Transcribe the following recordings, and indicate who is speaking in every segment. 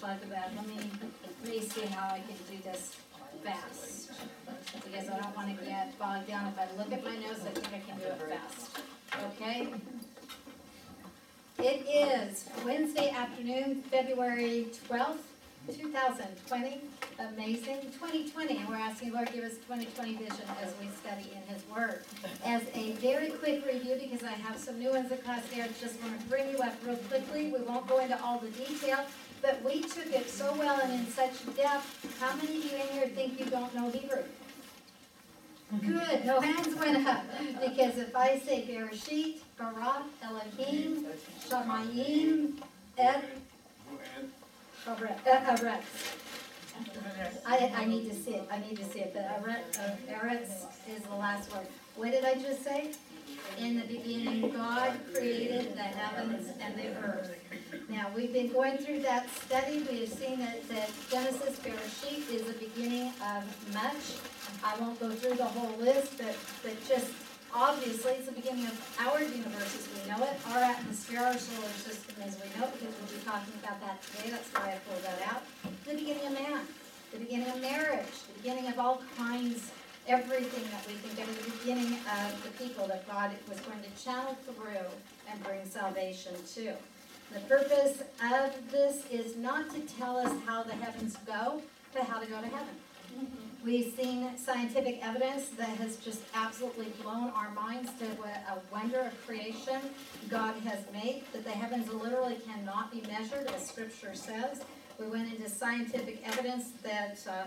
Speaker 1: talk about, let me, let me see how I can do this fast. Because I don't wanna get bogged down, if I look at my notes, I think I can do it fast, okay? It is Wednesday afternoon, February twelfth, two thousand twenty, amazing, twenty twenty, and we're asking Lord, give us twenty twenty vision as we study in His Word. As a very quick review, because I have some new ones class there, just wanna bring you up real quickly, we won't go into all the detail, but we took it so well and in such depth, how many of you in here think you don't know Hebrew? Good, no hands went up, because if I say Bereshit, Barak, Elohim, Shamayim, Ed, Haaretz, uh. I, I need to see it, I need to see it, but Haaretz, uh, Eretz is the last word. What did I just say? In the beginning, God created the heavens and the earth. Now, we've been going through that study, we have seen that, that Genesis, Bereshit is the beginning of much. I won't go through the whole list, but, but just, obviously, it's the beginning of our universe as we know it, our atmosphere, our solar system as we know it, because we'll be talking about that today, that's why I pulled that out. The beginning of man, the beginning of marriage, the beginning of all kinds, everything that we think of, the beginning of the people that God was going to channel through and bring salvation to. The purpose of this is not to tell us how the heavens go, but how to go to heaven. We've seen scientific evidence that has just absolutely blown our minds to what a wonder of creation God has made, that the heavens literally cannot be measured, as scripture says. We went into scientific evidence that, uh,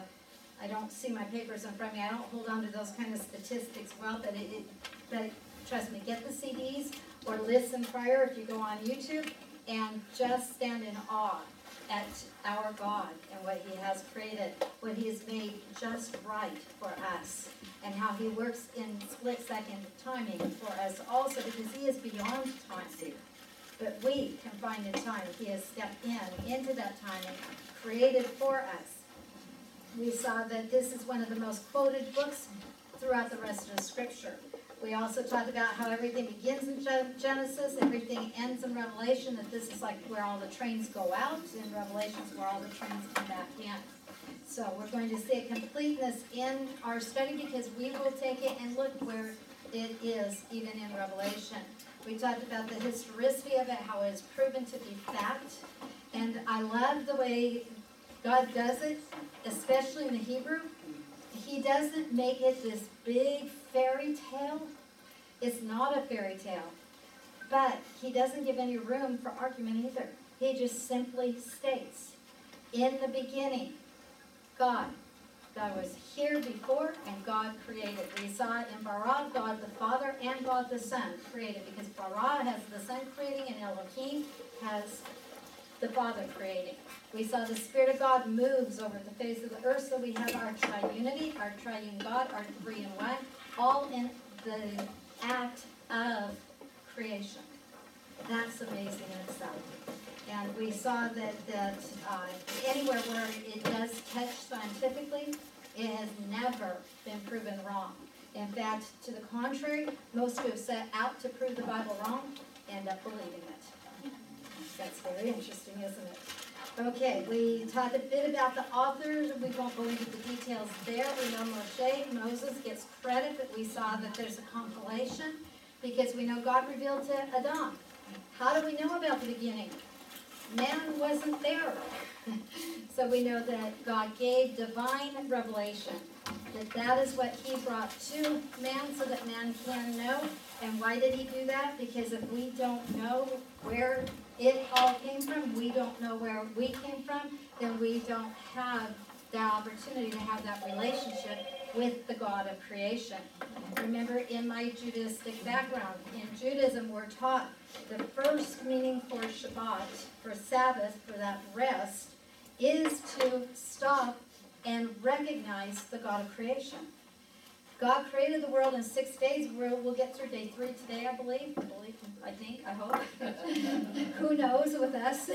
Speaker 1: I don't see my papers in front of me, I don't hold on to those kind of statistics well, but it, it- but trust me, get the CDs or listen prior if you go on YouTube and just stand in awe at our God and what He has created, what He has made just right for us, and how He works in split second timing for us also, because He is beyond time. But we can find in time, He has stepped in, into that timing, created for us. We saw that this is one of the most quoted books throughout the rest of the scripture. We also talked about how everything begins in Genesis, everything ends in Revelation, that this is like where all the trains go out, and Revelation's where all the trains come back in. So we're going to see a completeness in our study because we will take it and look where it is even in Revelation. We talked about the historicity of it, how it is proven to be fact. And I love the way God does it, especially in the Hebrew. He doesn't make it this big fairy tale. It's not a fairy tale. But he doesn't give any room for argument either. He just simply states, in the beginning, God. God was here before and God created. We saw in Bara, God the Father and God the Son created because Bara has the Son creating and Elohim has the Father creating. We saw the Spirit of God moves over the face of the earth, so we have our triunity, our triune God, our three in one, all in the act of creation. That's amazing in itself. And we saw that, that uh, anywhere where it does touch scientifically, it has never been proven wrong. In fact, to the contrary, most who have set out to prove the Bible wrong end up believing it. That's very interesting, isn't it? Okay, we talked a bit about the authors, we won't go into the details there. We know Moshe, Moses gets credit, but we saw that there's a compilation because we know God revealed to Adam. How do we know about the beginning? Man wasn't there. So we know that God gave divine revelation, that that is what he brought to man so that man can know. And why did he do that? Because if we don't know where it all came from, we don't know where we came from, then we don't have the opportunity to have that relationship with the God of creation. Remember, in my Judaistic background, in Judaism, we're taught the first meaning for Shabbat, for Sabbath, for that rest, is to stop and recognize the God of creation. God created the world in six days. We'll, we'll get through day three today, I believe. I believe, I think, I hope. Who knows with us?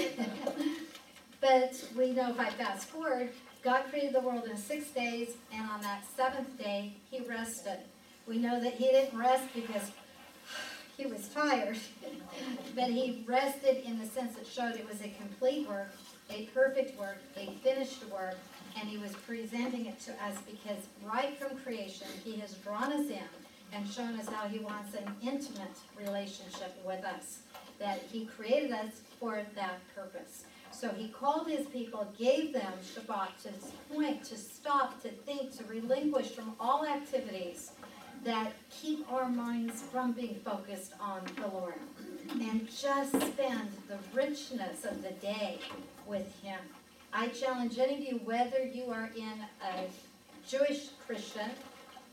Speaker 1: but we know if I fast forward, God created the world in six days, and on that seventh day, He rested. We know that He didn't rest because he was tired, but He rested in the sense that showed it was a complete work a perfect work, a finished work, and he was presenting it to us because right from creation, he has drawn us in and shown us how he wants an intimate relationship with us. That he created us for that purpose. So he called his people, gave them Shabbat to point, to stop, to think, to relinquish from all activities that keep our minds from being focused on the Lord. And just spend the richness of the day with him. I challenge any of you, whether you are in a Jewish Christian,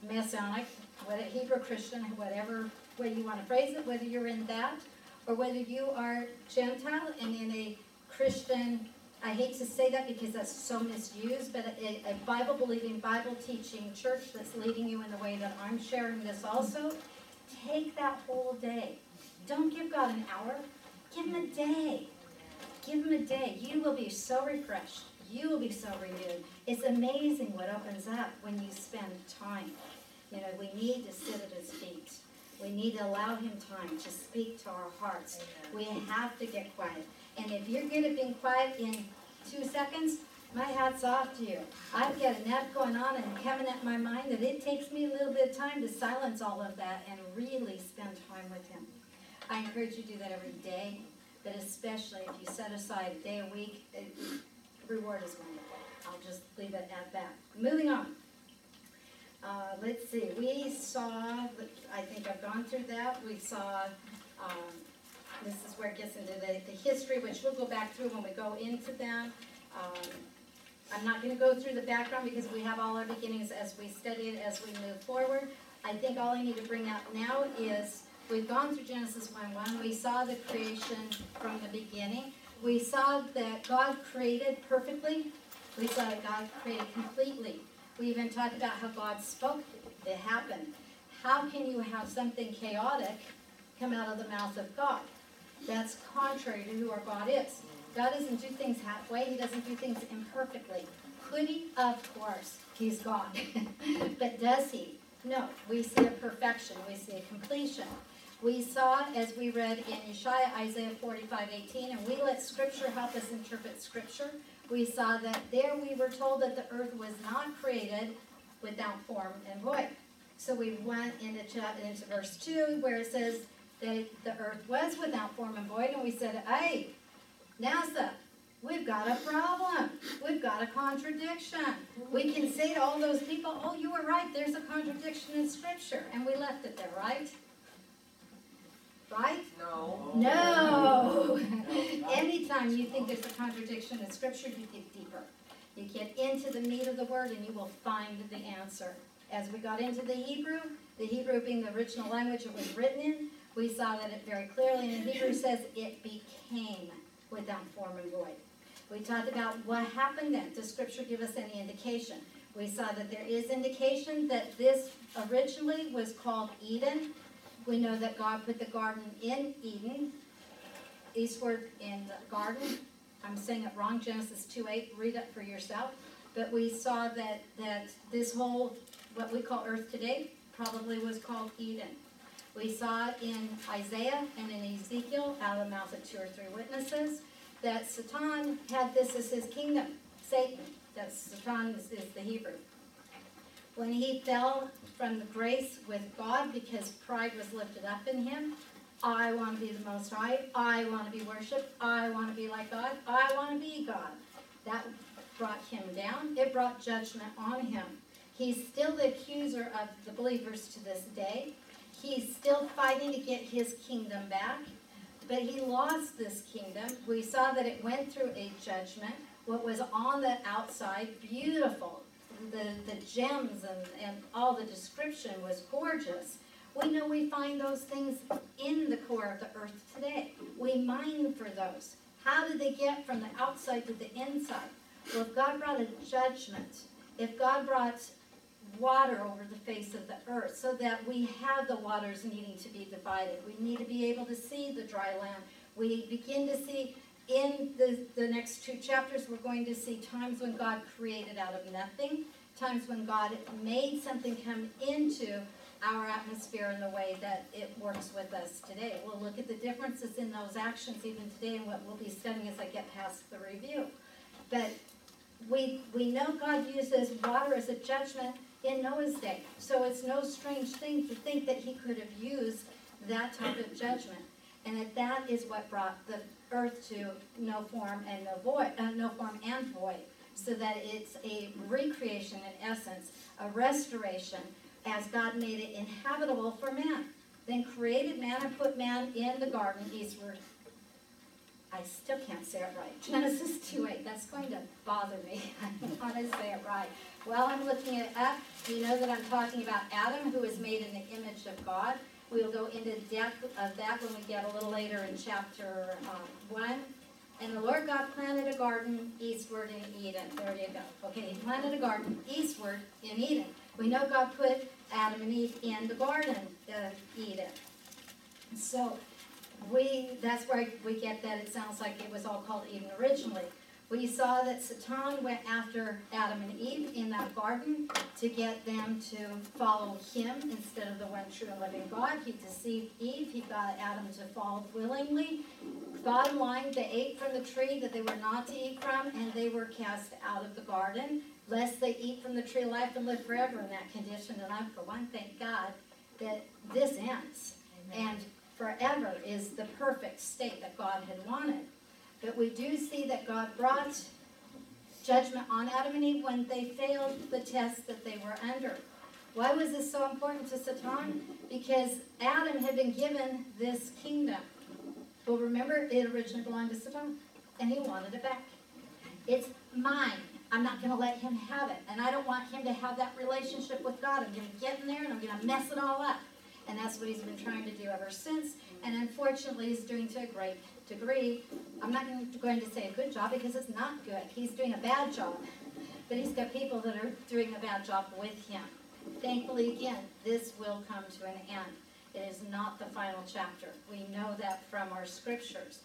Speaker 1: Messianic, whether Hebrew Christian, whatever way you want to phrase it, whether you're in that, or whether you are Gentile and in a Christian, I hate to say that because that's so misused, but a, a Bible believing, Bible teaching church that's leading you in the way that I'm sharing this also, take that whole day. Don't give God an hour, give Him a day. Give Him a day. You will be so refreshed. You will be so renewed. It's amazing what opens up when you spend time. You know, we need to sit at His feet. We need to allow Him time to speak to our hearts. We have to get quiet. And if you're good at being quiet in two seconds, my hat's off to you. I've got enough going on and coming at my mind that it takes me a little bit of time to silence all of that and really spend time with Him. I encourage you to do that every day, but especially if you set aside a day a week, it, reward is wonderful. I'll just leave it at that. Moving on. Uh, let's see, we saw, I think I've gone through that, we saw, um, this is where it gets into the, the history, which we'll go back through when we go into that. Um, I'm not gonna go through the background because we have all our beginnings as we study it, as we move forward. I think all I need to bring out now is, we've gone through Genesis one one, we saw the creation from the beginning. We saw that God created perfectly, we saw that God created completely. We even talked about how God spoke, it happened. How can you have something chaotic come out of the mouth of God? That's contrary to who our God is. God doesn't do things halfway, He doesn't do things imperfectly. Could He? Of course, He's God. but does He? No. We see a perfection, we see a completion. We saw, as we read in Yeshaya, Isaiah 45 18, and we let Scripture help us interpret Scripture. We saw that there we were told that the earth was not created without form and void. So we went into, chapter, into verse 2 where it says that the earth was without form and void, and we said, hey, NASA, we've got a problem. We've got a contradiction. We can say to all those people, oh, you were right, there's a contradiction in Scripture. And we left it there, right? Right?
Speaker 2: No.
Speaker 1: No. Anytime you think there's a contradiction in Scripture, you dig deeper. You get into the meat of the word and you will find the answer. As we got into the Hebrew, the Hebrew being the original language it was written in, we saw that it very clearly in the Hebrew says it became without form and void. We talked about what happened then. Does Scripture give us any indication? We saw that there is indication that this originally was called Eden. We know that God put the garden in Eden, eastward in the garden. I'm saying it wrong, Genesis 2 8, read it for yourself. But we saw that, that this whole, what we call earth today, probably was called Eden. We saw it in Isaiah and in Ezekiel, out of the mouth of two or three witnesses, that Satan had this as his kingdom. Satan, that's Satan is, is the Hebrew. When he fell from the grace with God because pride was lifted up in him, I want to be the most high, I want to be worshipped, I want to be like God, I want to be God. That brought him down, it brought judgment on him. He's still the accuser of the believers to this day. He's still fighting to get his kingdom back, but he lost this kingdom. We saw that it went through a judgment. What was on the outside, beautiful, the, the gems and, and all the description was gorgeous. We know we find those things in the core of the earth today. We mine for those. How did they get from the outside to the inside? Well, if God brought a judgment, if God brought water over the face of the earth so that we have the waters needing to be divided, we need to be able to see the dry land. We begin to see in the, the next two chapters, we're going to see times when God created out of nothing, times when God made something come into our atmosphere in the way that it works with us today. We'll look at the differences in those actions even today and what we'll be studying as I get past the review. But we, we know God uses water as a judgment in Noah's day. So it's no strange thing to think that he could have used that type of judgment. And that that is what brought the earth to no form and no void, uh, no form and void. So that it's a recreation in essence, a restoration, as God made it inhabitable for man. Then created man and put man in the garden eastward. I still can't say it right. Genesis 2.8, That's going to bother me. I want to say it right. Well, I'm looking it up. You know that I'm talking about Adam, who was made in the image of God. We'll go into depth of that when we get a little later in chapter um, 1. And the Lord God planted a garden eastward in Eden. There you go. Okay, he planted a garden eastward in Eden. We know God put Adam and Eve in the garden of Eden. So we that's where we get that it sounds like it was all called Eden originally. We saw that Satan went after Adam and Eve in that garden to get them to follow him instead of the one true and living God. He deceived Eve. He got Adam to fall willingly. Bottom line, they ate from the tree that they were not to eat from, and they were cast out of the garden, lest they eat from the tree of life and live forever in that condition. And I, for one, thank God that this ends.
Speaker 2: Amen.
Speaker 1: And forever is the perfect state that God had wanted. But we do see that God brought judgment on Adam and Eve when they failed the test that they were under. Why was this so important to Satan? Because Adam had been given this kingdom. Well, remember, it originally belonged to Satan, and he wanted it back. It's mine. I'm not going to let him have it. And I don't want him to have that relationship with God. I'm going to get in there and I'm going to mess it all up. And that's what he's been trying to do ever since. And unfortunately, he's doing to a great degree. I'm not going to- say a good job because it's not good. He's doing a bad job. But he's got people that are doing a bad job with him. Thankfully, again, this will come to an end. It is not the final chapter. We know that from our scriptures.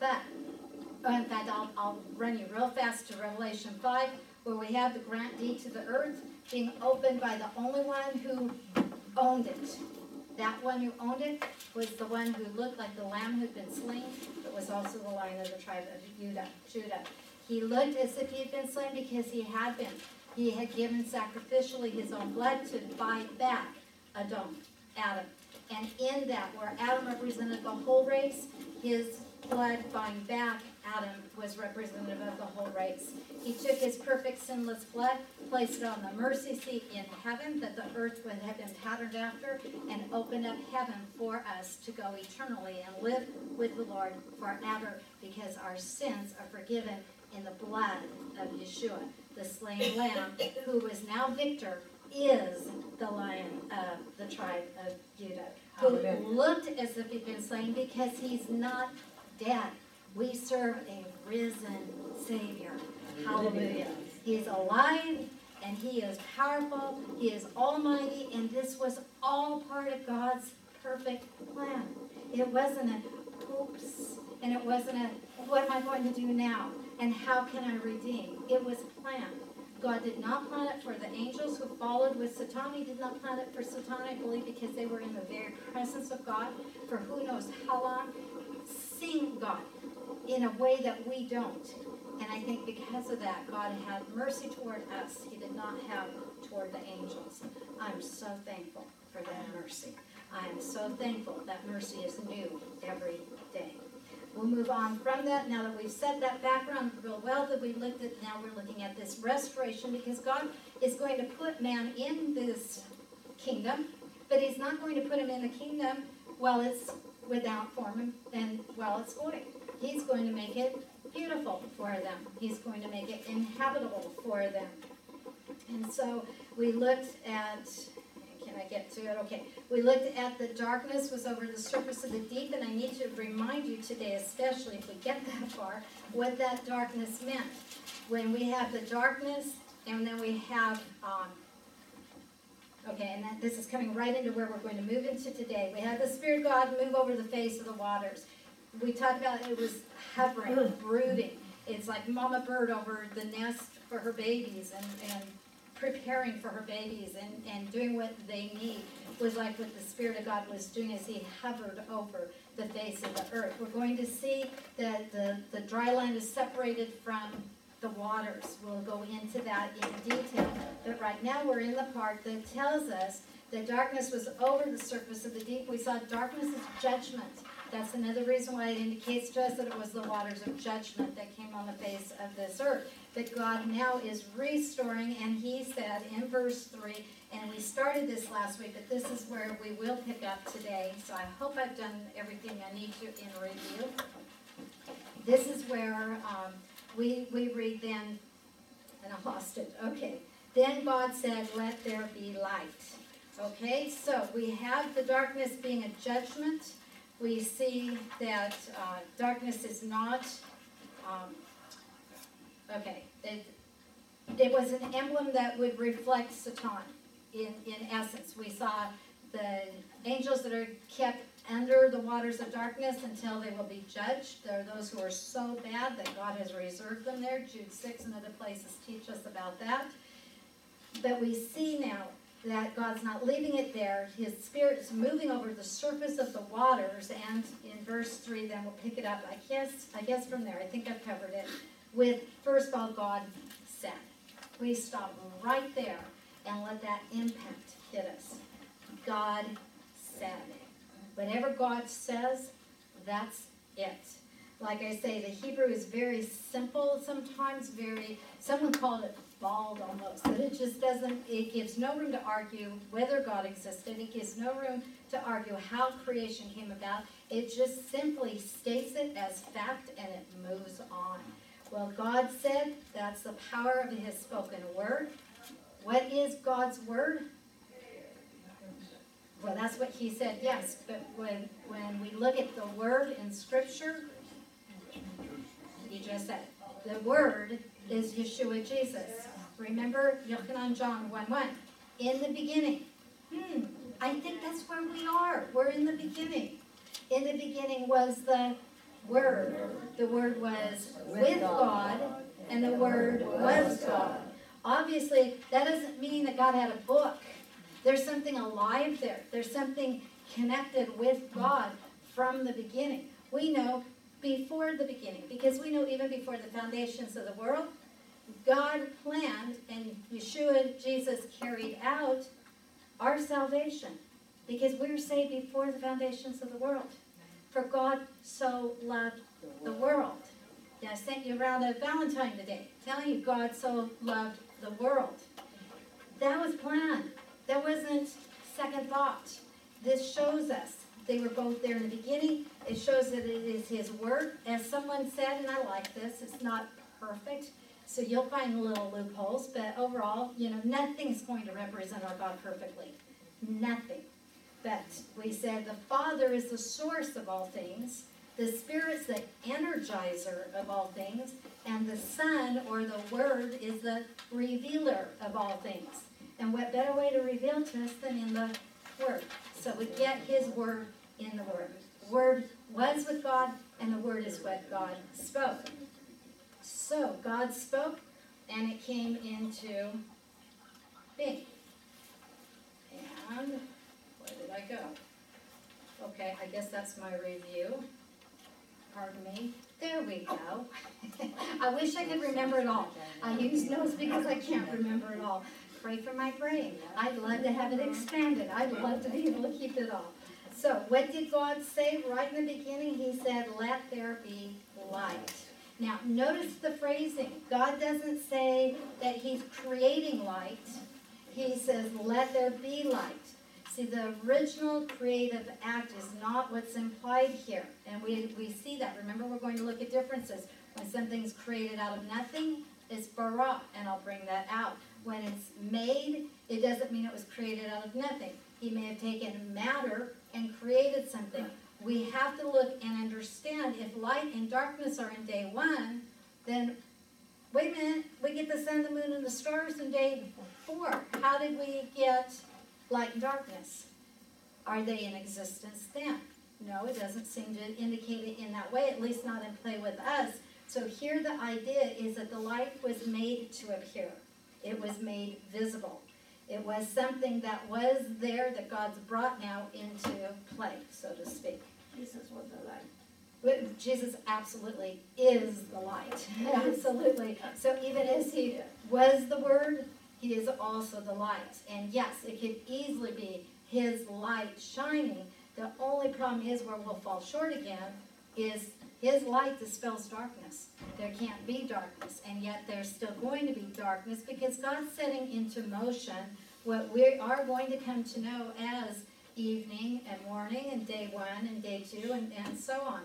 Speaker 1: But, in fact, I'll, I'll run you real fast to Revelation 5, where we have the grant deed to the earth being opened by the only one who owned it. That one who owned it was the one who looked like the lamb who'd been slain, but was also the lion of the tribe of Judah. Judah. He looked as if he had been slain because he had been. He had given sacrificially his own blood to buy back Adam, Adam. And in that, where Adam represented the whole race, his blood buying back Adam was representative of the whole race. He took his perfect sinless blood, placed it on the mercy seat in heaven that the earth would have been patterned after, and opened up heaven for us to go eternally and live with the Lord forever because our sins are forgiven in the blood of Yeshua, the slain lamb, who was now victor, is the lion of the tribe of Judah, who
Speaker 2: Hallelujah.
Speaker 1: looked as if he'd been slain because he's not dead. We serve a risen Savior. Hallelujah. He is alive and he is powerful. He is almighty, and this was all part of God's perfect plan. It wasn't a oops, and it wasn't a what am I going to do now, and how can I redeem? It was planned. God did not plan it for the angels who followed with Satan. He did not plan it for Satan, I believe, because they were in the very presence of God for who knows how long, seeing God in a way that we don't. And I think because of that, God had mercy toward us. He did not have toward the angels. I'm so thankful for that mercy. I am so thankful that mercy is new every day. We'll move on from that. Now that we've set that background real well, that we looked at, now we're looking at this restoration because God is going to put man in this kingdom, but He's not going to put him in the kingdom while it's without form and- and while it's void. He's going to make it beautiful for them. He's going to make it inhabitable for them. And so we looked at, can I get to it? Okay. We looked at the darkness was over the surface of the deep, and I need to remind you today, especially if we get that far, what that darkness meant. When we have the darkness, and then we have, um, okay, and that, this is coming right into where we're going to move into today. We had the Spirit God move over the face of the waters. We talked about it was hovering, brooding. It's like mama bird over the nest for her babies and, and preparing for her babies and, and doing what they need was like what the Spirit of God was doing as He hovered over the face of the earth. We're going to see that the, the dry land is separated from the waters. We'll go into that in detail. But right now, we're in the part that tells us that darkness was over the surface of the deep. We saw darkness as judgment. That's another reason why it indicates to us that it was the waters of judgment that came on the face of this earth. That God now is restoring, and He said in verse 3, and we started this last week, but this is where we will pick up today. So I hope I've done everything I need to in review. This is where um, we, we read then, and I lost it. Okay. Then God said, Let there be light. Okay, so we have the darkness being a judgment. We see that uh, darkness is not, um, okay, it, it was an emblem that would reflect Satan in, in essence. We saw the angels that are kept under the waters of darkness until they will be judged. There are those who are so bad that God has reserved them there. Jude 6 and other places teach us about that. But we see now that God's not leaving it there. His Spirit's moving over the surface of the waters. And in verse 3, then we'll pick it up. I guess, I guess from there, I think I've covered it. With, first of all, God said. We stop right there and let that impact hit us. God said. Whatever God says, that's it. Like I say, the Hebrew is very simple sometimes, very, someone called it bald almost, that it just doesn't, it gives no room to argue whether God existed. It gives no room to argue how creation came about. It just simply states it as fact and it moves on. Well, God said that's the power of his spoken word. What is God's word? Well, that's what he said, yes, but when, when we look at the word in scripture, he just said, the word is Yeshua Jesus. Remember Yochanan John 1 1. In the beginning. Hmm, I think that's where we are. We're in the beginning. In the beginning was the Word. The Word was with God, and the Word was God. Obviously, that doesn't mean that God had a book. There's something alive there. There's something connected with God from the beginning. We know before the beginning, because we know even before the foundations of the world, God planned and Yeshua, Jesus, carried out our salvation because we were saved before the foundations of the world. For God so loved the world. Yeah, I sent you around a Valentine today telling you God so loved the world. That was planned. That wasn't second thought. This shows us they were both there in the beginning. It shows that it is His Word. As someone said, and I like this, it's not perfect. So you'll find little loopholes, but overall, you know, nothing's going to represent our God perfectly. Nothing. But we said the Father is the source of all things, the Spirit's the energizer of all things, and the Son, or the Word, is the revealer of all things. And what better way to reveal to us than in the Word? So we get His Word in the Word. Word was with God, and the Word is what God spoke. So God spoke, and it came into being. And where did I go? Okay, I guess that's my review. Pardon me. There we go. I wish I could remember it all. I use notes because I can't remember it all. Pray for my brain. I'd love to have it expanded. I'd love to be able to keep it all. So, what did God say right in the beginning? He said, Let there be light. Now, notice the phrasing. God doesn't say that He's creating light, He says, Let there be light. See, the original creative act is not what's implied here. And we, we see that. Remember, we're going to look at differences. When something's created out of nothing, it's bara, and I'll bring that out. When it's made, it doesn't mean it was created out of nothing. He may have taken matter and created something. We have to look and understand if light and darkness are in day one, then wait a minute, we get the sun, the moon, and the stars in day four. How did we get light and darkness? Are they in existence then? No, it doesn't seem to indicate it in that way, at least not in play with us. So here the idea is that the light was made to appear. It was made visible. It was something that was there that God's brought now into play, so to speak.
Speaker 2: Jesus was the light.
Speaker 1: But Jesus absolutely is the light, absolutely. So even as he was the Word, he is also the light. And yes, it could easily be his light shining. The only problem is where we'll fall short again is his light dispels darkness. There can't be darkness, and yet there's still going to be darkness because God's setting into motion what we are going to come to know as evening and morning and day one and day two and, and so on.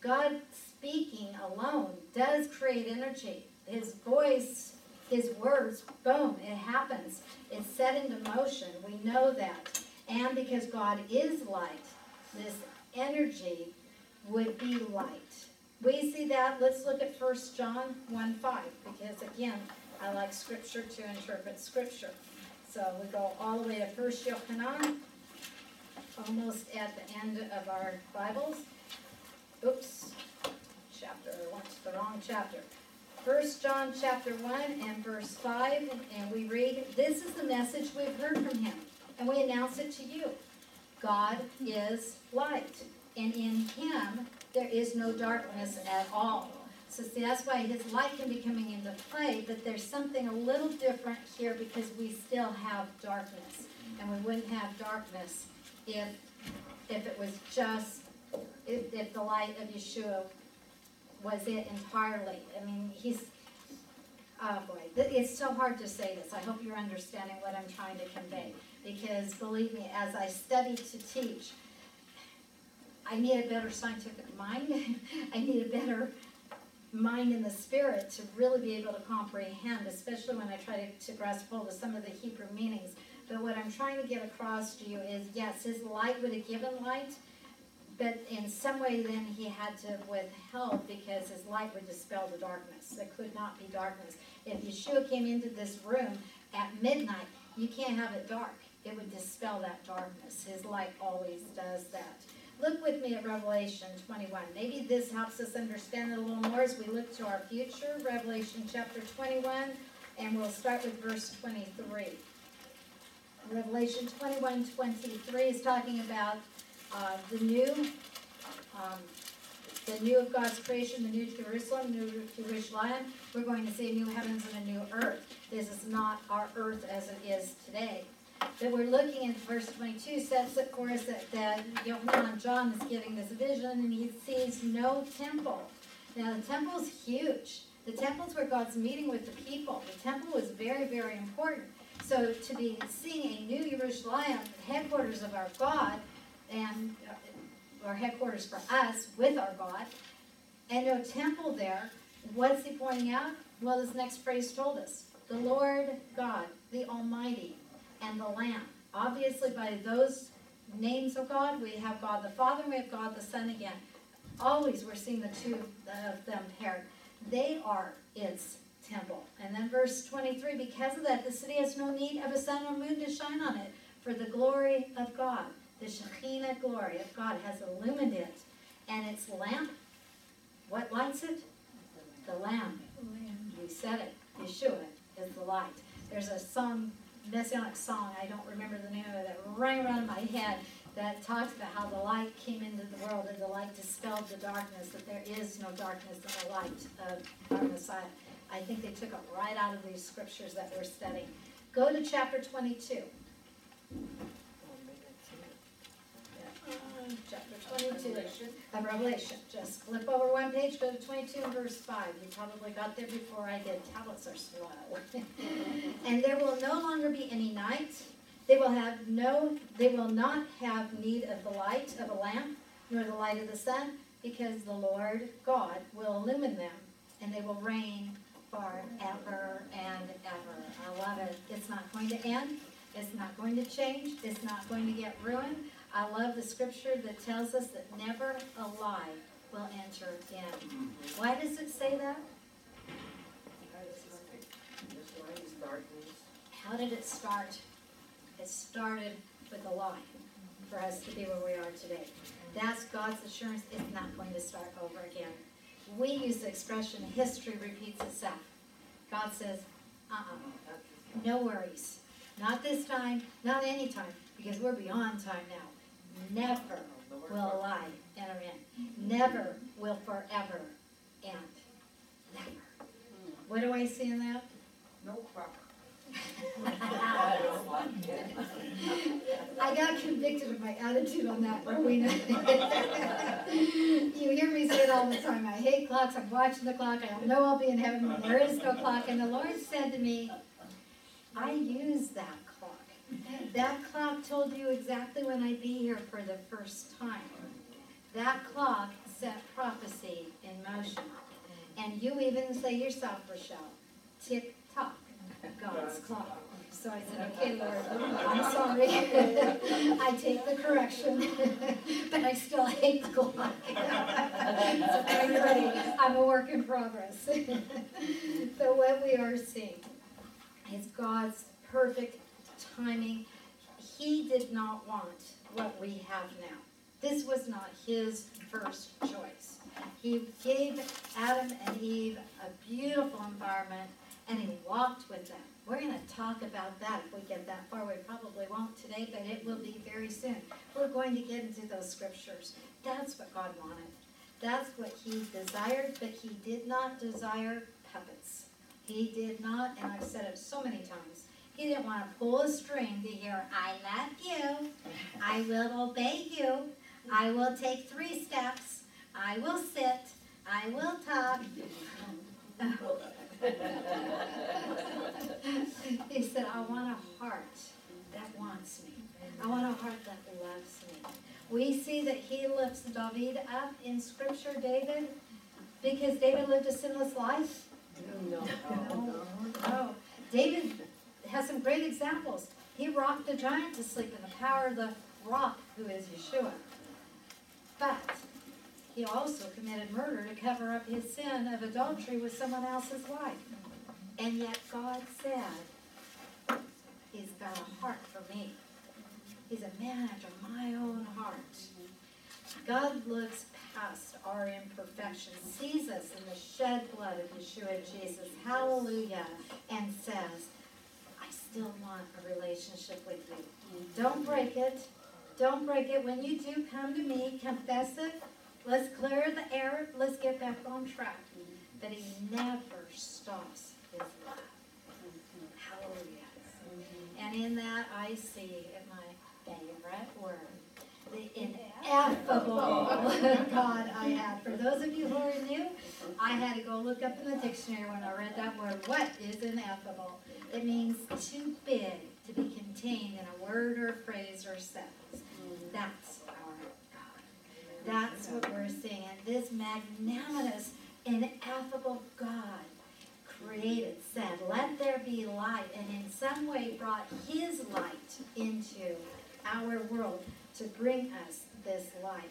Speaker 1: God speaking alone does create energy. His voice, his words, boom, it happens. It's set into motion. We know that. And because God is light, this energy would be light. We see that. Let's look at 1 John 1 5, because again, I like scripture to interpret scripture. So we go all the way to 1 Yochanan, almost at the end of our Bibles. Oops, chapter, went the wrong chapter. First John chapter one and verse five, and we read, This is the message we've heard from him, and we announce it to you. God is light, and in him there is no darkness at all. So see, that's why his light can be coming into play, but there's something a little different here because we still have darkness. And we wouldn't have darkness if, if it was just, if, if the light of Yeshua was it entirely. I mean, he's, oh boy, it's so hard to say this. I hope you're understanding what I'm trying to convey. Because believe me, as I study to teach, I need a better scientific mind. I need a better mind in the spirit to really be able to comprehend, especially when I try to, to grasp hold of some of the Hebrew meanings. But what I'm trying to get across to you is yes, his light would have given light, but in some way then he had to withheld because his light would dispel the darkness. There could not be darkness. If Yeshua came into this room at midnight, you can't have it dark. It would dispel that darkness. His light always does that. Look with me at Revelation 21. Maybe this helps us understand it a little more as we look to our future. Revelation chapter 21, and we'll start with verse 23. Revelation 21 23 is talking about uh, the new, um, the new of God's creation, the new Jerusalem, new Jerusalem. We're going to see new heavens and a new earth. This is not our earth as it is today. That we're looking at verse 22 says, of course, that, that Yohanan John is giving this vision and he sees no temple. Now, the temple is huge. The temple is where God's meeting with the people. The temple was very, very important. So to be seeing a new Jerusalem, headquarters of our God, and uh, our headquarters for us with our God, and no temple there, what's he pointing out? Well, this next phrase told us the Lord God, the Almighty, and the Lamb. Obviously, by those names of God, we have God the Father, and we have God the Son again. Always we're seeing the two of them paired. They are its temple. And then verse 23 because of that, the city has no need of a sun or moon to shine on it, for the glory of God, the Shekinah glory of God, has illumined it. And its lamp, what lights it? The Lamb. We said it. Yeshua is the light. There's a song, messianic song, I don't remember the name of it, rang around my head that talks about how the light came into the world and the light dispelled the darkness, that there is no darkness in the light of our Messiah. I think they took it right out of these scriptures that we're studying. Go to chapter 22. Chapter 22 of Revelation. Just flip over one page, go to 22 and verse 5. You probably got there before I did. Tablets are slow. and there will no longer be any night. They will have no, they will not have need of the light of a lamp, nor the light of the sun, because the Lord God will illumine them, and they will reign forever and ever. I love it. It's not going to end. It's not going to change. It's not going to get ruined. I love the scripture that tells us that never a lie will enter in. Why does it say that? How did it start? It started with a lie for us to be where we are today. That's God's assurance it's not going to start over again. We use the expression history repeats itself. God says, uh-uh, no worries. Not this time, not any time, because we're beyond time now. Never will lie, enter in. Never will forever end. Never. What do I see in that?
Speaker 2: No clock.
Speaker 1: I got convicted of my attitude on that, Rowena. You hear me say it all the time, I hate clocks, I'm watching the clock, I know I'll be in heaven when there is no clock, and the Lord said to me, I use that. That clock told you exactly when I'd be here for the first time. That clock set prophecy in motion. And you even say yourself, Rochelle, tick tock, God's clock. So I said, okay, Lord, I'm sorry. I take the correction, but I still hate the clock. Everybody, I'm a work in progress. So what we are seeing is God's perfect timing. He did not want what we have now. This was not his first choice. He gave Adam and Eve a beautiful environment and he walked with them. We're going to talk about that if we get that far. We probably won't today, but it will be very soon. We're going to get into those scriptures. That's what God wanted. That's what he desired, but he did not desire puppets. He did not, and I've said it so many times, he didn't want to pull a string to hear, I love you, I will obey you, I will take three steps, I will sit, I will talk. He said, I want a heart that wants me. I want a heart that loves me. We see that he lifts David up in scripture, David, because David lived a sinless life.
Speaker 2: No.
Speaker 1: No, no. David has some great examples. He rocked a giant to sleep in the power of the rock, who is Yeshua. But he also committed murder to cover up his sin of adultery with someone else's wife. And yet God said, He's got a heart for me. He's a man after my own heart. God looks past our imperfections, sees us in the shed blood of Yeshua Jesus, hallelujah, and says, still want a relationship with you. Don't break it. Don't break it. When you do come to me, confess it. Let's clear the air. Let's get back on track. But he never stops his love. Hallelujah. Mm-hmm. And in that, I see my favorite ineffable God I have. For those of you who are new, I had to go look up in the dictionary when I read that word. What is ineffable? It means too big to be contained in a word or phrase or sentence. That's our God. That's what we're seeing. And this magnanimous, ineffable God created, said, Let there be light, and in some way brought His light into our world to bring us this life.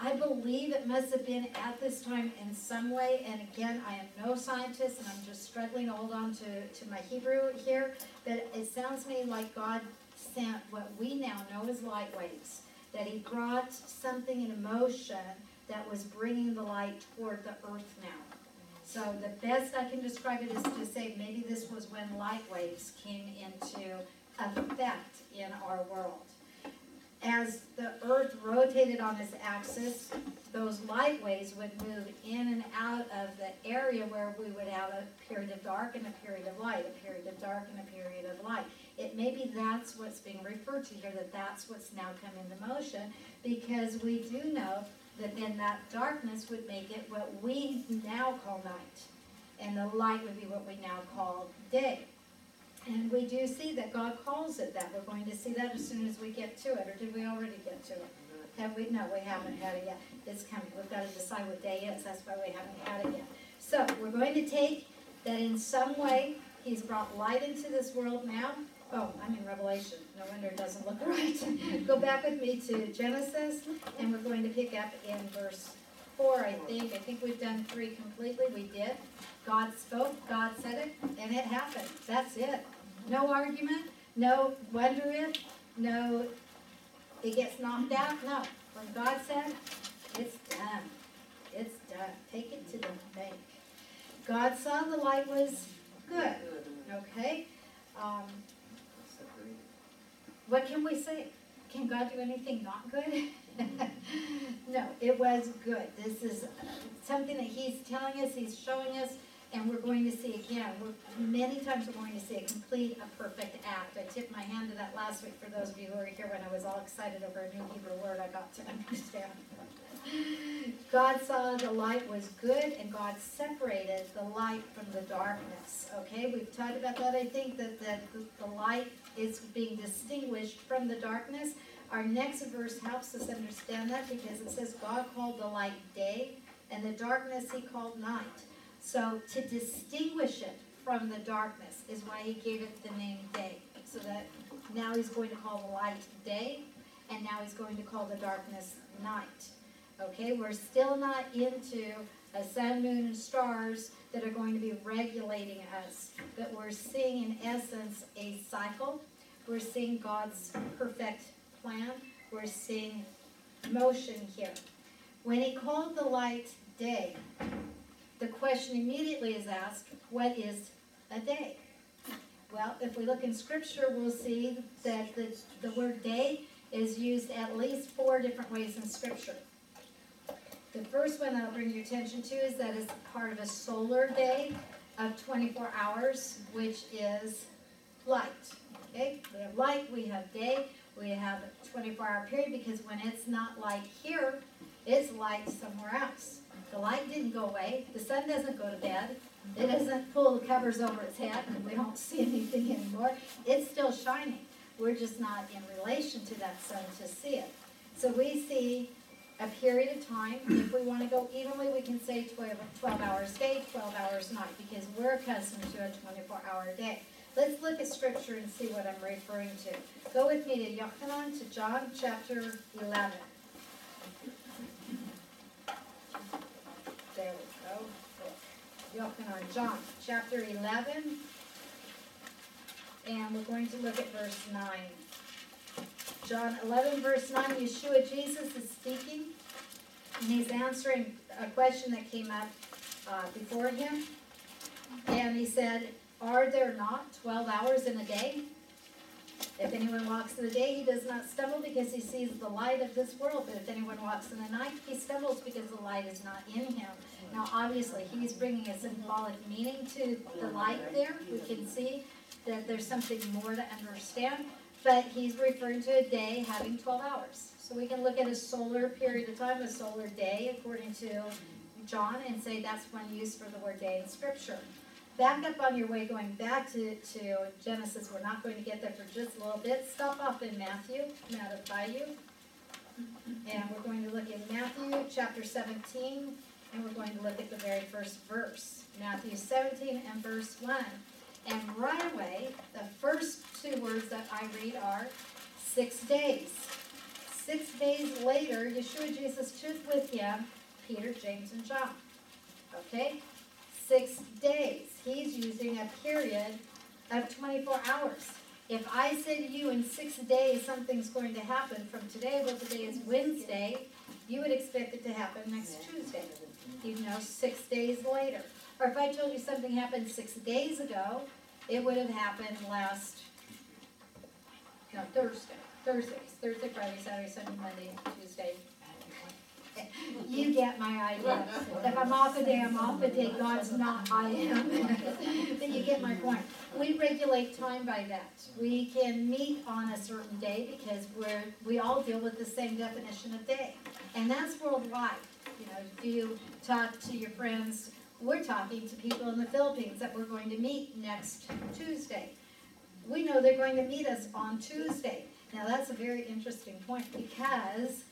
Speaker 1: I believe it must have been at this time in some way, and again, I am no scientist and I'm just struggling to hold on to, to my Hebrew here, but it sounds to me like God sent what we now know as light waves, that He brought something in motion that was bringing the light toward the earth now. So the best I can describe it is to say maybe this was when light waves came into effect in our world. As the earth rotated on its axis, those light waves would move in and out of the area where we would have a period of dark and a period of light, a period of dark and a period of light. It maybe that's what's being referred to here, that that's what's now come into motion, because we do know that then that darkness would make it what we now call night. And the light would be what we now call day. And we do see that God calls it that. We're going to see that as soon as we get to it. Or did we already get to it? Have we? No, we haven't had it yet. It's coming. We've got to decide what day is. That's why we haven't had it yet. So we're going to take that in some way He's brought light into this world now. Oh, I'm in Revelation. No wonder it doesn't look right. Go back with me to Genesis, and we're going to pick up in verse four, I think. I think we've done three completely. We did. God spoke, God said it, and it happened. That's it. No argument, no wonder if, no it gets knocked out. No. When God said, it's done. It's done. Take it to the bank. God saw the light was good. Okay? Um, what can we say? can God do anything not good? no, it was good. This is something that He's telling us, He's showing us, and we're going to see again. We're, many times we're going to see a complete, a perfect act. I tipped my hand to that last week for those of you who were here when I was all excited over a new Hebrew word I got to understand. God saw the light was good and God separated the light from the darkness. Okay, we've talked about that. I think that, that the, the light is being distinguished from the darkness. Our next verse helps us understand that because it says God called the light day and the darkness he called night. So to distinguish it from the darkness is why he gave it the name day. So that now he's going to call the light day and now he's going to call the darkness night. Okay, we're still not into a sun, moon, and stars that are going to be regulating us, but we're seeing in essence a cycle. We're seeing God's perfect plan. We're seeing motion here. When he called the light day, the question immediately is asked, what is a day? Well, if we look in scripture, we'll see that the, the word day is used at least four different ways in scripture. The first one I'll bring your attention to is that it's part of a solar day of 24 hours, which is light. Okay, we have light, we have day, we have a 24 hour period because when it's not light here, it's light somewhere else. The light didn't go away, the sun doesn't go to bed, it doesn't pull the covers over its head and we don't see anything anymore. It's still shining. We're just not in relation to that sun to see it. So we see a period of time. If we want to go evenly, we can say 12, 12 hours day, 12 hours night, because we're accustomed to a 24-hour day. Let's look at scripture and see what I'm referring to. Go with me to Yochanan, to John chapter 11. There we go. Yochanan, John chapter 11. And we're going to look at verse 9. John 11, verse 9, Yeshua Jesus is speaking, and he's answering a question that came up uh, before him. And he said, Are there not 12 hours in a day? If anyone walks in the day, he does not stumble because he sees the light of this world. But if anyone walks in the night, he stumbles because the light is not in him. Now, obviously, he's bringing a symbolic meaning to the light there. We can see that there's something more to understand. But he's referring to a day having 12 hours. So we can look at a solar period of time, a solar day, according to John, and say that's one use for the word day in Scripture. Back up on your way, going back to, to Genesis. We're not going to get there for just a little bit. Stop off in Matthew, Matthew. And we're going to look at Matthew chapter 17, and we're going to look at the very first verse. Matthew 17 and verse 1. And right away, the first two words that I read are six days. Six days later, Yeshua Jesus took with him Peter, James, and John. Okay? Six days. He's using a period of 24 hours. If I say to you in six days something's going to happen from today, well, today is Wednesday, you would expect it to happen next Tuesday, even though six days later. Or if I told you something happened six days ago, it would have happened last, no, Thursday, Thursdays, Thursday, Friday, Saturday, Sunday, Monday, Tuesday. You get my idea. If I'm off a day, I'm off a day. God's not, I am. Then you get my point. We regulate time by that. We can meet on a certain day because we're, we all deal with the same definition of day. And that's worldwide. You know, if you talk to your friends, we're talking to people in the Philippines that we're going to meet next Tuesday. We know they're going to meet us on Tuesday. Now, that's a very interesting point because,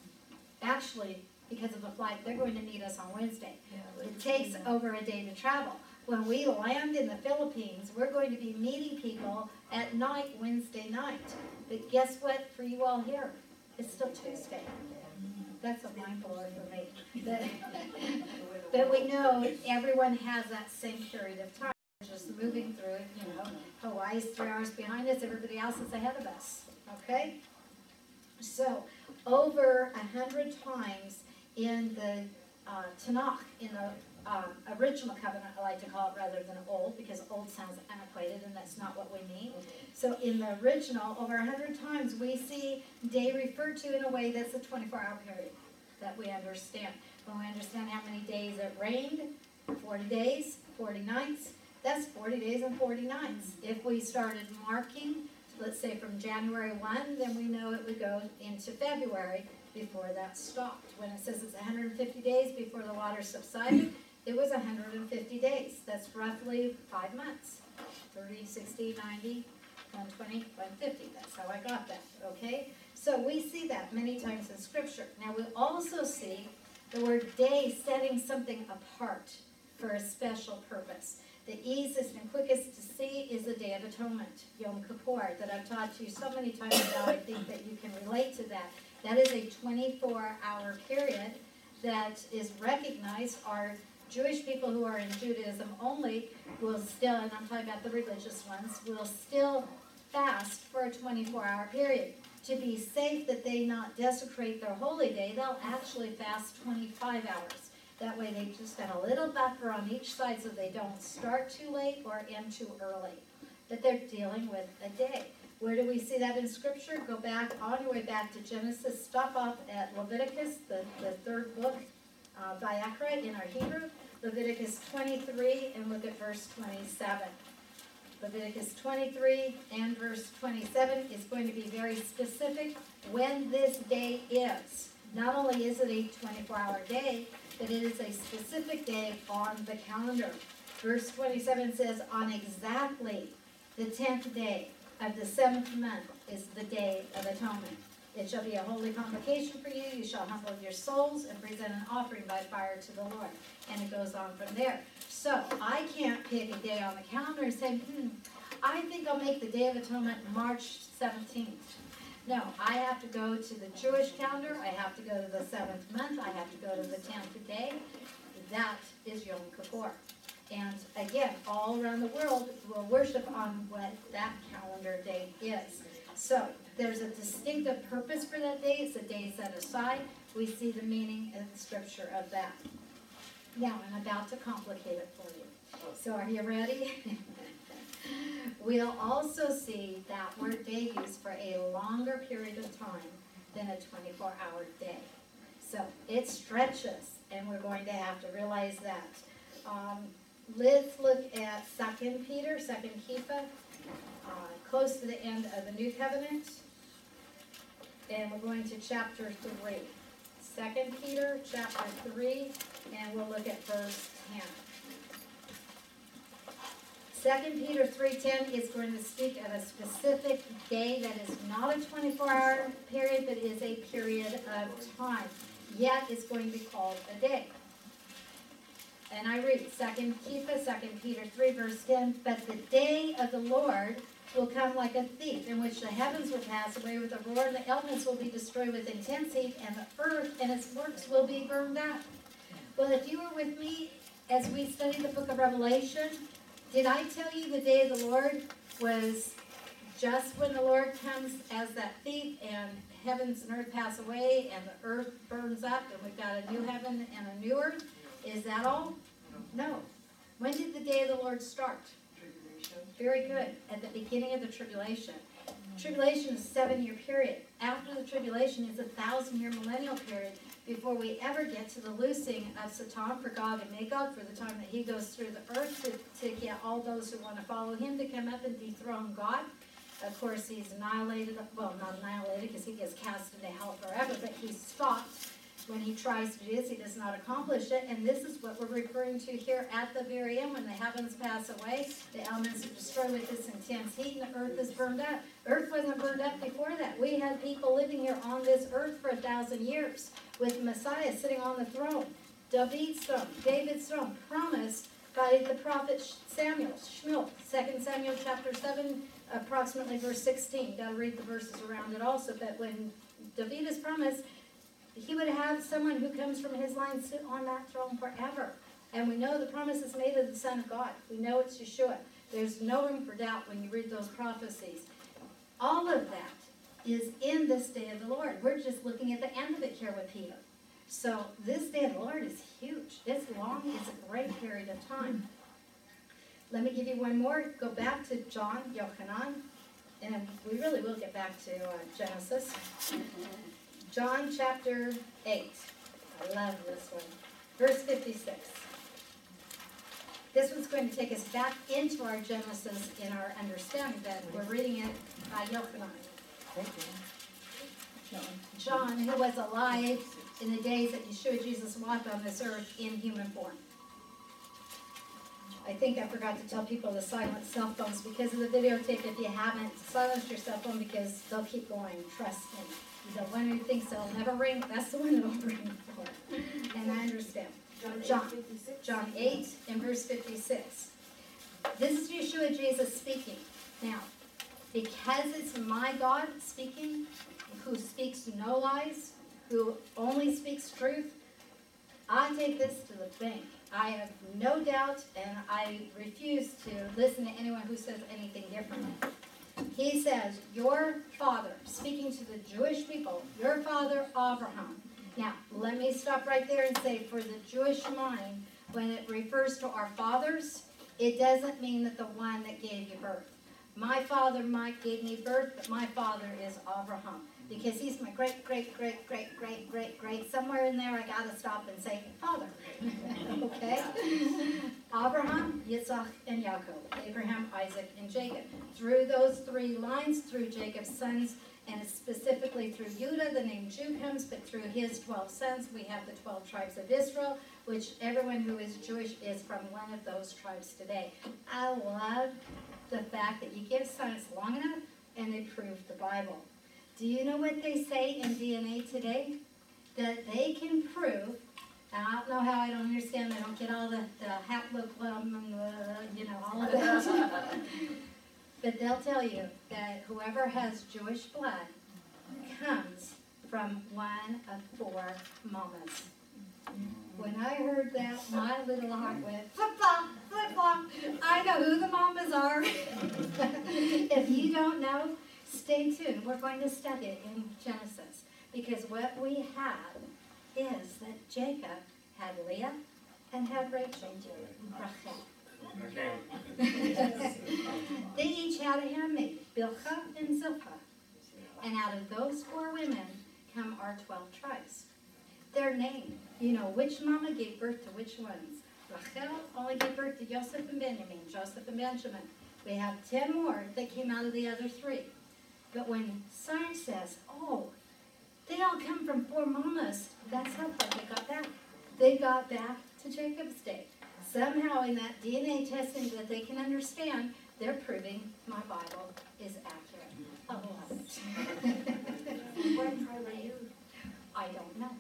Speaker 1: actually, because of the flight, they're going to meet us on Wednesday. It takes over a day to travel. When we land in the Philippines, we're going to be meeting people at night, Wednesday night. But guess what, for you all here? It's still Tuesday. That's a mind blower for me. But, but we know everyone has that same period of time. We're just moving through it, you know. Hawaii's three hours behind us, everybody else is ahead of us. Okay? So, over a hundred times in the uh, Tanakh, in the um, original covenant, I like to call it, rather than old, because old sounds antiquated, and that's not what we mean. So in the original, over a hundred times, we see day referred to in a way that's a twenty-four hour period that we understand. When we understand how many days it rained, forty days, forty nights, that's forty days and forty nights. If we started marking, let's say from January one, then we know it would go into February before that stopped. When it says it's hundred and fifty days before the water subsided, it was hundred and fifty days. That's roughly five months. 30, 60, 90, 120, 150. That's how I got that, okay? So we see that many times in scripture. Now we also see the word day setting something apart for a special purpose. The easiest and quickest to see is the Day of Atonement, Yom Kippur, that I've taught you so many times about. I think that you can relate to that. That is a 24 hour period that is recognized. Our Jewish people who are in Judaism only will still, and I'm talking about the religious ones, will still fast for a 24 hour period. To be safe that they not desecrate their holy day, they'll actually fast 25 hours. That way they just got a little buffer on each side so they don't start too late or end too early. But they're dealing with a day. Where do we see that in scripture? Go back, all your way back to Genesis, stop off at Leviticus, the, the third book, uh, Vayikra in our Hebrew, Leviticus twenty-three, and look at verse twenty-seven. Leviticus twenty-three and verse twenty-seven is going to be very specific when this day is. Not only is it a twenty-four hour day, but it is a specific day on the calendar. Verse twenty-seven says, on exactly the tenth day of the seventh month is the day of atonement. It shall be a holy convocation for you. You shall humble your souls and present an offering by fire to the Lord. And it goes on from there. So I can't pick a day on the calendar and say, hmm, I think I'll make the Day of Atonement March 17th. No, I have to go to the Jewish calendar. I have to go to the seventh month. I have to go to the 10th day. That is Yom Kippur. And again, all around the world will worship on what that calendar day is. So there's a distinctive purpose for that day. It's a day set aside. We see the meaning in the scripture of that. Now, I'm about to complicate it for you. So are you ready? we'll also see that word day used for a longer period of time than a 24 hour day. So it stretches, and we're going to have to realize that. Um, let's look at Second Peter, Second Kepha, uh, close to the end of the New Covenant. And we're going to chapter 3. Second Peter, chapter 3, and we'll look at verse 10. Second Peter 3.10 is going to speak of a specific day that is not a 24-hour period, but is a period of time. Yet it's going to be called a day. And I read Second Kepha, Second Peter 3, verse 10, But the day of the Lord will come like a thief, in which the heavens will pass away with a roar, and the elements will be destroyed with intense heat, and the earth and its works will be burned up. Well, if you were with me as we studied the book of Revelation, did I tell you the day of the Lord was just when the Lord comes as that thief and heavens and earth pass away and the earth burns up and we've got a new heaven and a new earth? Is that all? No. When did the day of the Lord start? Tribulation. Very good. At the beginning of the tribulation. Tribulation is a seven year period. After the tribulation is a thousand year millennial period before we ever get to the loosing of Satan for Gog and Magog for the time that he goes through the earth to, to get all those who want to follow him to come up and dethrone God. Of course, he's annihilated, well, not annihilated because he gets cast into hell forever, but he's stopped when he tries to do this, he does not accomplish it. And this is what we're referring to here at the very end when the heavens pass away, the elements are destroyed with this intense heat, and the earth is burned up. Earth wasn't burned up before that. We had people living here on this earth for a thousand years with Messiah sitting on the throne. David's throne, David's throne, promised by the prophet Samuel, Shmuel, 2 Samuel chapter 7, approximately verse 16. You gotta read the verses around it also, but when David is promised, he would have someone who comes from his line sit on that throne forever. And we know the promise is made of the Son of God. We know it's Yeshua. There's no room for doubt when you read those prophecies. All of that is in this day of the Lord. We're just looking at the end of it here with Peter. So this day of the Lord is huge. It's long, it's a great period of time. Let me give you one more. Go back to John, Yochanan, and we really will get back to uh, Genesis. John chapter 8. I love this one. Verse 56. This one's going to take us back into our Genesis in our understanding that we're reading it by Yochanan. John, who was alive in the days that Yeshua Jesus walked on this earth in human form. I think I forgot to tell people to silence cell phones because of the videotape. If you haven't, silence your cell phone because they'll keep going. Trust me. The one who thinks they'll never ring, that's the one that'll ring for. And I understand. John, John 8 and verse 56. This is Yeshua Jesus speaking. Now, because it's my God speaking, who speaks no lies, who only speaks truth, I take this to the bank. I have no doubt, and I refuse to listen to anyone who says anything different. He says, Your father, speaking to the Jewish people, your father Abraham. Now, let me stop right there and say, for the Jewish mind, when it refers to our fathers, it doesn't mean that the one that gave you birth. My father Mike gave me birth, but my father is Abraham because he's my great, great, great, great, great, great, great. Somewhere in there, I gotta stop and say father. okay? Abraham, Yitzhak, and Yaakov. Abraham, Isaac, and Jacob. Through those three lines, through Jacob's sons, and specifically through Judah, the name Jew comes, but through his 12 sons, we have the 12 tribes of Israel, which everyone who is Jewish is from one of those tribes today. I love the fact that you give science long enough and they prove the Bible. Do you know what they say in DNA today? That they can prove, I don't know how I don't understand, I don't get all the, the and the, um, you know, all of that. but they'll tell you that whoever has Jewish blood comes from one of four mamas. When I heard that, my little heart went flip flop, flip flop. I know who the mamas are. if you don't know, stay tuned. We're going to study it in Genesis because what we have is that Jacob had Leah and had Rachel, Rachel. they each had a handmaid, Bilhah and Zilpah. And out of those four women come our 12 tribes. Their name, you know, which mama gave birth to which ones. Rachel only gave birth to Joseph and Benjamin, Joseph and Benjamin. We have 10 more that came out of the other three. But when science says, oh, they all come from four mamas, that's how far they got back. They got back to Jacob's day. Somehow in that DNA testing that they can understand, they're proving my Bible is accurate. I love
Speaker 2: you?
Speaker 1: I don't know.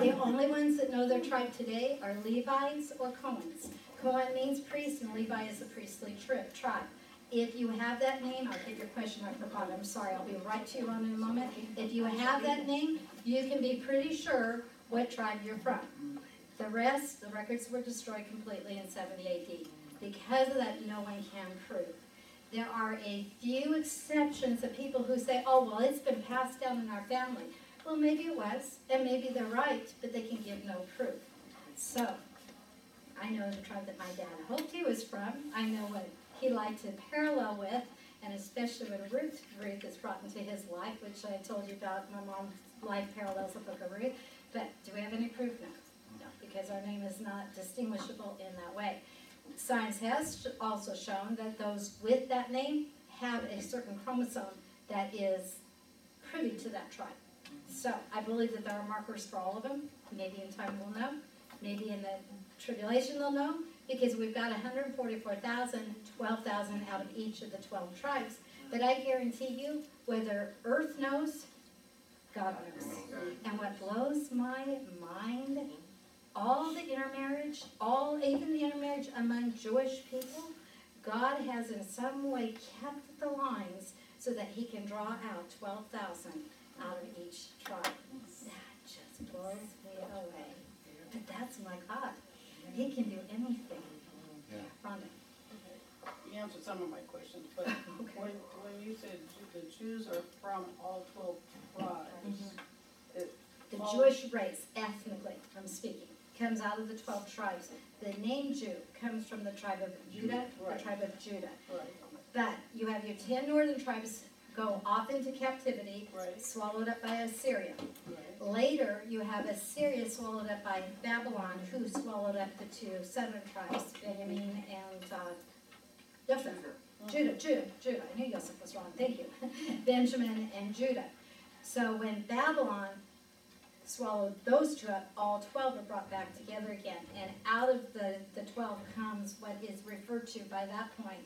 Speaker 1: The only ones that know their tribe today are Levites or Cohens. Cohen means priest and Levi is the priestly tri- tribe. If you have that name, I'll get your question, I forgot, I'm sorry, I'll be right to you on in a moment. If you have that name, you can be pretty sure what tribe you're from. The rest, the records were destroyed completely in 70 AD. Because of that, no one can prove. There are a few exceptions of people who say, oh, well, it's been passed down in our family. Well, maybe it was, and maybe they're right, but they can give no proof. So, I know the tribe that my dad hoped he was from. I know what he liked to parallel with, and especially when Ruth, Ruth is brought into his life, which I told you about. My mom's life parallels the book of Ruth. But do we have any proof? No, no, because our name is not distinguishable in that way. Science has also shown that those with that name have a certain chromosome that is privy to that tribe. So I believe that there are markers for all of them. Maybe in time we'll know. Maybe in the tribulation they'll know. Because we've got 144,000, 12,000 out of each of the 12 tribes. But I guarantee you, whether Earth knows, God knows. And what blows my mind, all the intermarriage, all even the intermarriage among Jewish people, God has in some way kept the lines so that He can draw out 12,000 out of each tribe. That just blows me away. But that's my God. He can do anything.
Speaker 3: Yeah.
Speaker 1: Rhonda.
Speaker 2: You answered some of my questions, but when, when you said Ju- the Jews are from all twelve tribes,
Speaker 1: Mm-hmm.
Speaker 2: it,
Speaker 1: The
Speaker 2: All-
Speaker 1: Jewish race, ethnically, I'm speaking, comes out of the twelve tribes. The name Jew comes from the tribe of Judah, the
Speaker 2: Right.
Speaker 1: tribe of Judah.
Speaker 2: Right,
Speaker 1: But you have your ten northern tribes go off into captivity,
Speaker 2: Right.
Speaker 1: swallowed up by Assyria.
Speaker 2: right.
Speaker 1: Later, you have Assyria swallowed up by Babylon, who swallowed up the two southern tribes, Benjamin and, uh, Joseph. Judah, Judah, Judah, I knew Joseph was wrong, thank you. Benjamin and Judah. So when Babylon swallowed those two up, all twelve were brought back together again. And out of the, the twelve comes what is referred to by that point,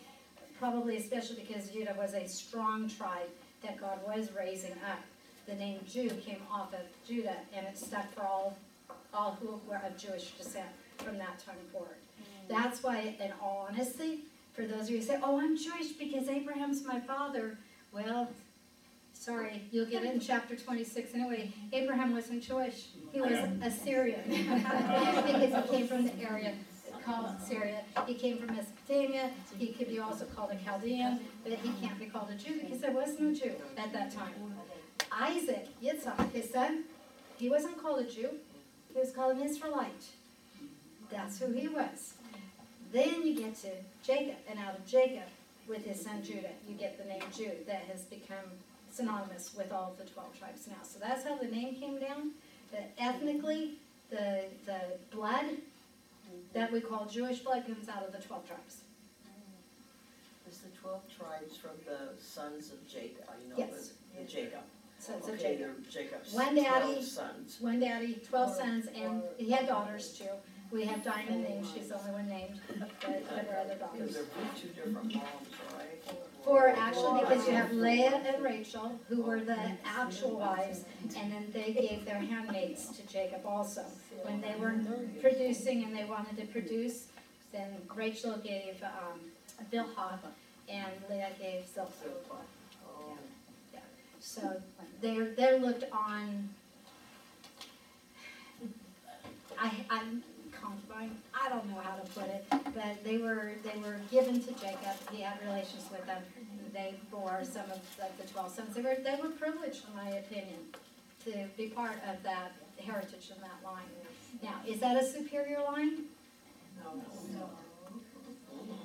Speaker 1: probably especially because Judah was a strong tribe that God was raising up. The name Jew came off of Judah and it stuck for all, all who were of Jewish descent from that time forward. Mm. That's why, in all honesty, for those of you who say, oh, I'm Jewish because Abraham's my father, well, sorry, you'll get it in chapter twenty-six anyway. Abraham wasn't Jewish, he was Assyrian. Because he came from the area called Syria, he came from Mesopotamia, he could be also called a Chaldean, but he can't be called a Jew because there was no Jew at that time. Isaac, Yitzhak, his son, he wasn't called a Jew, he was called an Israelite. That's who he was. Then you get to Jacob, and out of Jacob, with his son Judah, you get the name Jude that has become synonymous with all of the twelve tribes now. So that's how the name came down. That ethnically, the the blood that we call Jewish blood comes out of the twelve tribes.
Speaker 3: Is the twelve tribes from the sons of Jacob, you know,
Speaker 1: Yes.
Speaker 3: the, the Jacob?
Speaker 1: So it's a
Speaker 3: Okay,
Speaker 1: Jacob.
Speaker 3: they're Jacob's
Speaker 1: One daddy.
Speaker 3: twelve sons.
Speaker 1: One daddy, twelve sons, and he had daughters too. We have Dinah named, she's the only one named, but there were other
Speaker 3: Because
Speaker 1: daughters.
Speaker 3: they're from two different moms, right?
Speaker 1: Four actually, because you have Leah and Rachel, who were the actual wives, and then they gave their handmaids to Jacob also. When they were producing and they wanted to produce, then Rachel gave, um, Bilhah, and Leah gave Zilpah.
Speaker 3: Oh,
Speaker 1: So they're, they're looked on, I, I'm concubine, I don't know how to put it, but they were, they were given to Jacob, he had relations with them. They bore some of the- the twelve sons, they were, they were privileged, in my opinion, to be part of that heritage in that line. Now, is that a superior line?
Speaker 3: no.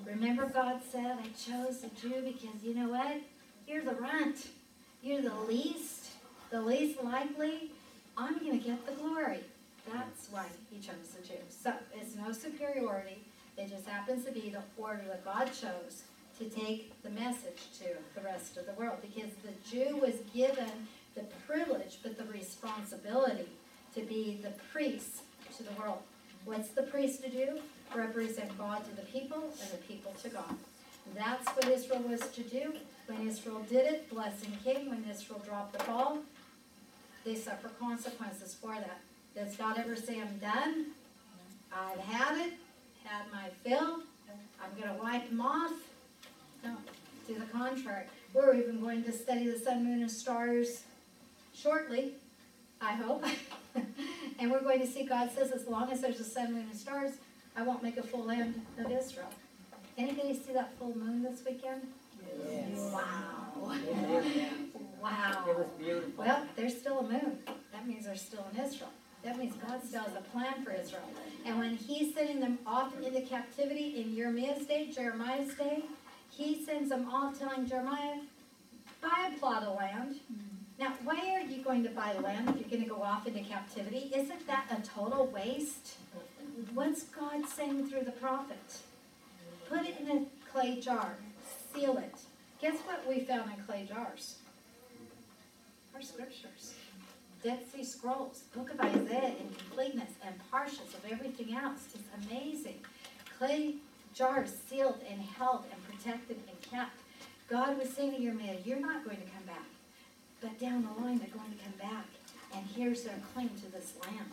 Speaker 1: Remember God said, I chose the Jew because you know what? You're the runt. You're the least, the least likely. I'm gonna get the glory. That's why he chose the Jew. So it's no superiority. It just happens to be the order that God chose to take the message to the rest of the world. Because the Jew was given the privilege, but the responsibility to be the priest to the world. What's the priest to do? Represent God to the people and the people to God. That's what Israel was to do. When Israel did it, blessing came. When Israel dropped the ball, they suffer consequences for that. Does God ever say, I'm done? I've had it, had my fill, I'm gonna wipe them off? No, to the contrary. We're even going to study the sun, moon, and stars shortly, I hope. And we're going to see, God says, as long as there's a sun, moon, and stars, I won't make a full end of Israel. Anybody see that full moon this weekend? Yes. Wow. Wow.
Speaker 4: It was beautiful.
Speaker 1: Well, there's still a moon. That means they're still in Israel. That means God still has a plan for Israel. And when He's sending them off into captivity in Jeremiah's day, Jeremiah's day, He sends them off telling Jeremiah, buy a plot of land. Mm-hmm. Now, why are you going to buy land if you're going to go off into captivity? Isn't that a total waste? What's God saying through the prophet? Put it in a clay jar, seal it. Guess what we found in clay jars? Our scriptures. Dead Sea Scrolls, Book of Isaiah in completeness, and partials of everything else. It's amazing. Clay jars sealed and held and protected and kept. God was saying to your Jeremiah, You're not going to come back. But down the line, they're going to come back. And here's their claim to this land.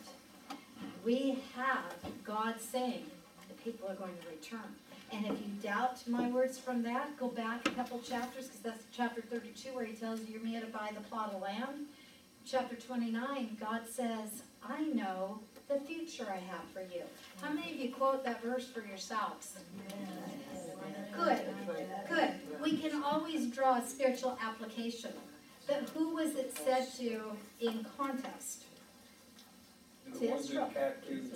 Speaker 1: We have God saying the people are going to return. And if you doubt my words from that, go back a couple chapters, because that's chapter thirty-two where he tells Jeremiah to buy the plot of land. Chapter twenty-nine, God says, I know the future I have for you. How many of you quote that verse for yourselves? Good, good. We can always draw a spiritual application. But who was it said to in context? To
Speaker 4: The ones in
Speaker 1: Israel.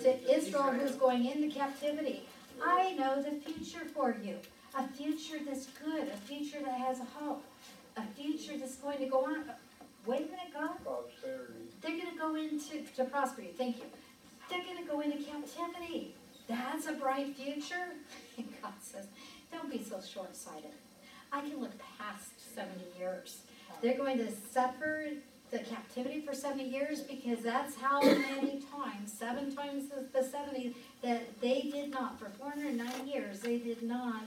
Speaker 1: to Israel who's going into captivity. I know the future for you, a future that's good, a future that has a hope, a future that's going to go on. Wait a minute, God,
Speaker 4: Prosperity.
Speaker 1: they're gonna go into, to prosperity, thank you. They're gonna go into captivity. That's a bright future. And God says, don't be so short-sighted. I can look past seventy years. They're going to suffer the captivity for seventy years because that's how many times, seven times the, the seventy, that they did not, for four hundred and ninety years, they did not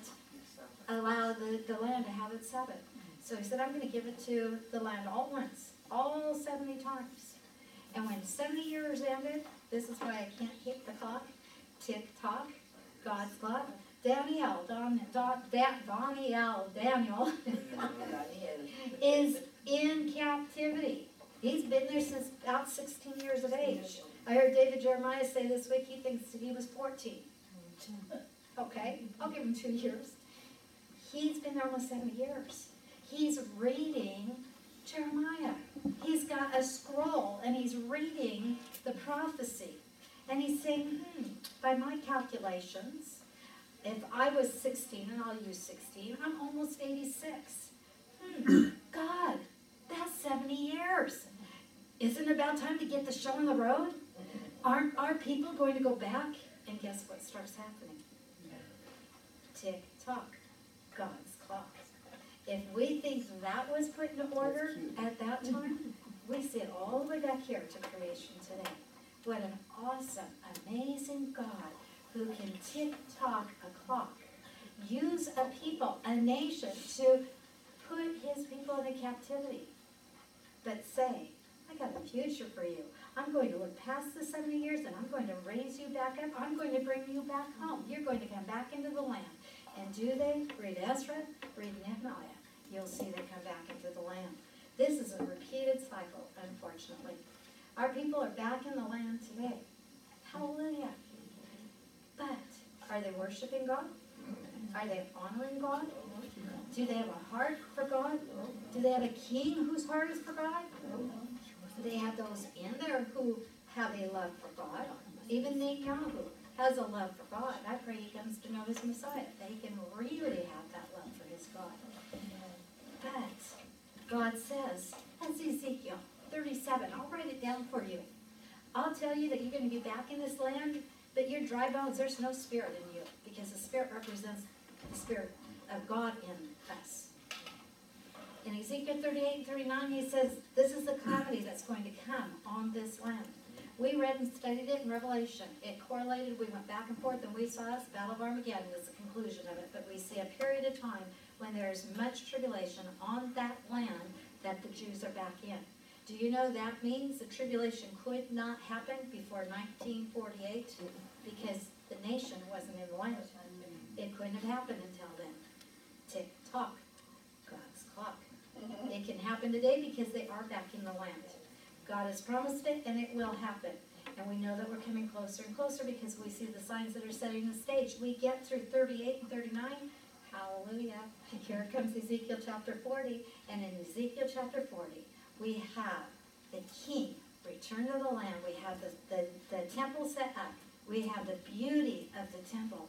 Speaker 1: allow the, the land to have its Sabbath. So he said, I'm gonna give it to the land all once, all seventy times. And when seventy years ended, this is why I can't hit the clock, tick tock, God's clock. Daniel, Don, Don, Dan, Daniel, Daniel is in captivity. He's been there since about sixteen years of age. I heard David Jeremiah say this week he thinks he was fourteen. Okay, I'll give him two years. He's been there almost seventy years. He's reading Jeremiah. He's got a scroll and he's reading the prophecy. And he's saying, hmm, by my calculations, if I was sixteen, and I'll use sixteen, I'm almost eighty-six. Hmm, God, that's seventy years. Isn't it about time to get the show on the road? Aren't our people going to go back? And guess what starts happening? Tick tock, God's clock. If we think that was put in order at that time, we see it all the way back here to creation today. What an awesome, amazing God who can tick tock a clock. Use a people, a nation to put his people into captivity. But say, I got a future for you. I'm going to look past the seventy years and I'm going to raise you back up. I'm going to bring you back home. You're going to come back into the land. And do they? Read Ezra, read Nehemiah. You'll see they come back into the land. This is a repeated cycle, unfortunately. Our people are back in the land today. Hallelujah. But are they worshiping God? Are they honoring God? Do they have a heart for God? Do they have a king whose heart is for God? Do they have those in there who have a love for God. Even Netanyahu has a love for God. I pray he comes to know his Messiah, that he can really have that love for his God. But God says, that's Ezekiel thirty-seven, I'll write it down for you. I'll tell you that you're gonna be back in this land, but your dry bones, there's no spirit in you, because the spirit represents the spirit of God in us. In Ezekiel 38 and 39, he says, this is the calamity that's going to come on this land. We read and studied it in Revelation. It correlated, we went back and forth, and we saw this Battle of Armageddon was the conclusion of it. But we see a period of time when there is much tribulation on that land that the Jews are back in. Do you know that means the tribulation could not happen before 1948? Because the nation wasn't in the land. It couldn't have happened until then. Tick tock, God's clock. It can happen today because they are back in the land. God has promised it and it will happen. And we know that we're coming closer and closer because we see the signs that are setting the stage. We get through thirty-eight and thirty-nine, hallelujah. Here comes Ezekiel chapter forty, and in Ezekiel chapter forty, we have the king return to the land. We have the, the, the temple set up. We have the beauty of the temple.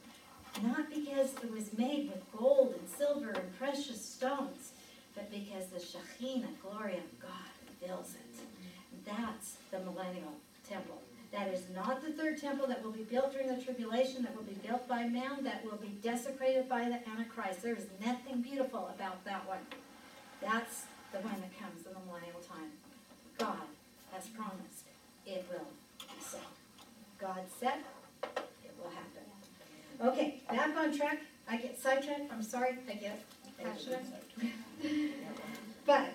Speaker 1: Not because it was made with gold and silver and precious stones, but because the Shekhinah glory of God fills it. That's the millennial temple. That is not the third temple that will be built during the tribulation, that will be built by man, that will be desecrated by the Antichrist. There is nothing beautiful about that one. That's the one that comes in the millennial time. God has promised it will be so. God said it will happen. Okay, back on track. I get sidetracked. I'm sorry. I get passionate. But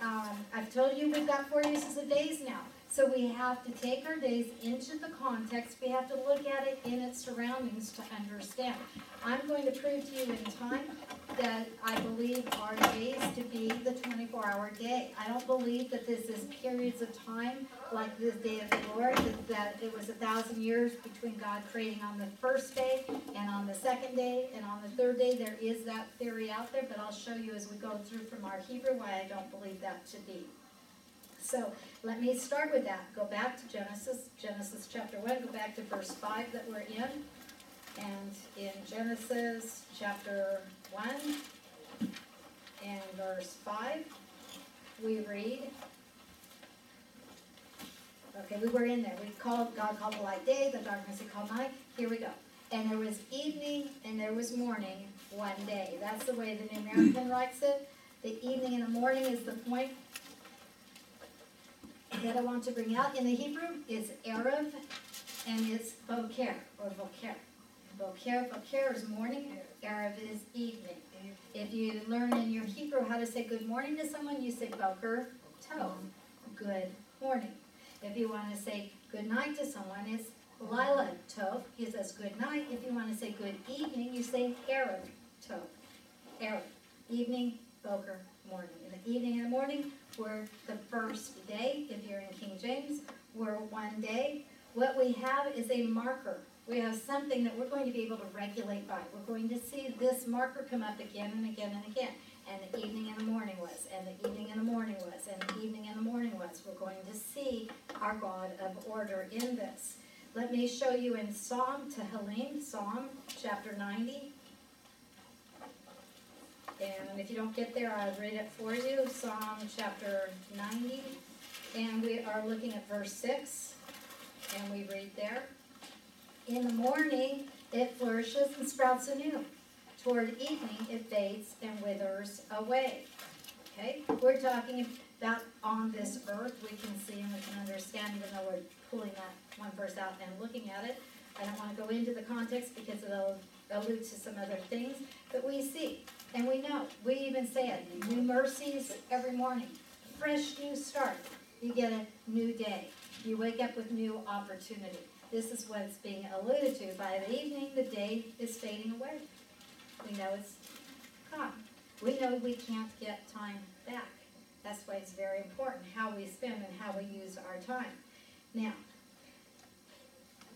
Speaker 1: um, I've told you we've got four uses of days now. So we have to take our days into the context. We have to look at it in its surroundings to understand. I'm going to prove to you in time that I believe our days to be the 24-hour day. I don't believe that this is periods of time like the day of the Lord, that, that it was a thousand years between God creating on the first day and on the second day and on the third day. There is that theory out there, but I'll show you as we go through from our Hebrew why I don't believe that to be So let me start with that. Go back to Genesis, Genesis chapter one, go back to verse five that we're in. And in Genesis chapter one and verse five, we read. Okay, we were in there. We called, God called the light day, the darkness he called night. Here we go. And there was evening and there was morning one day. That's the way the New American writes it. The evening and the morning is the point that I want to bring out. In the Hebrew, is Erev and it's Boker or Voker. Boker, Boker is morning, Erev is evening. If you learn in your Hebrew how to say good morning to someone, you say Boker Tov, good morning. If you want to say good night to someone, it's Lila Tov, he says good night. If you want to say good evening, you say Erev Tov, Erev, evening, Boker, morning. Evening and the morning, we're the first day. If you're in King James, we're one day. What we have is a marker. We have something that we're going to be able to regulate by. We're going to see this marker come up again and again and again. And the evening and the morning was, and the evening and the morning was, and the evening and the morning was. We're going to see our God of order in this. Let me show you in Psalm Tehillim, Psalm chapter 90. And if you don't get there, I'll read it for you, Psalm chapter 90. And we are looking at verse 6, and we read there. In the morning, it flourishes and sprouts anew. Toward evening, it fades and withers away. Okay, we're talking about on this earth, we can see and we can understand, even though we're pulling that one verse out and looking at it. I don't want to go into the context because it'll allude to some other things, but we see and we know. We even say it new mercies every morning, fresh new start. You get a new day. You wake up with new opportunity. This is what's being alluded to. By the evening, the day is fading away. We know it's gone. We know we can't get time back. That's why it's very important how we spend and how we use our time. Now,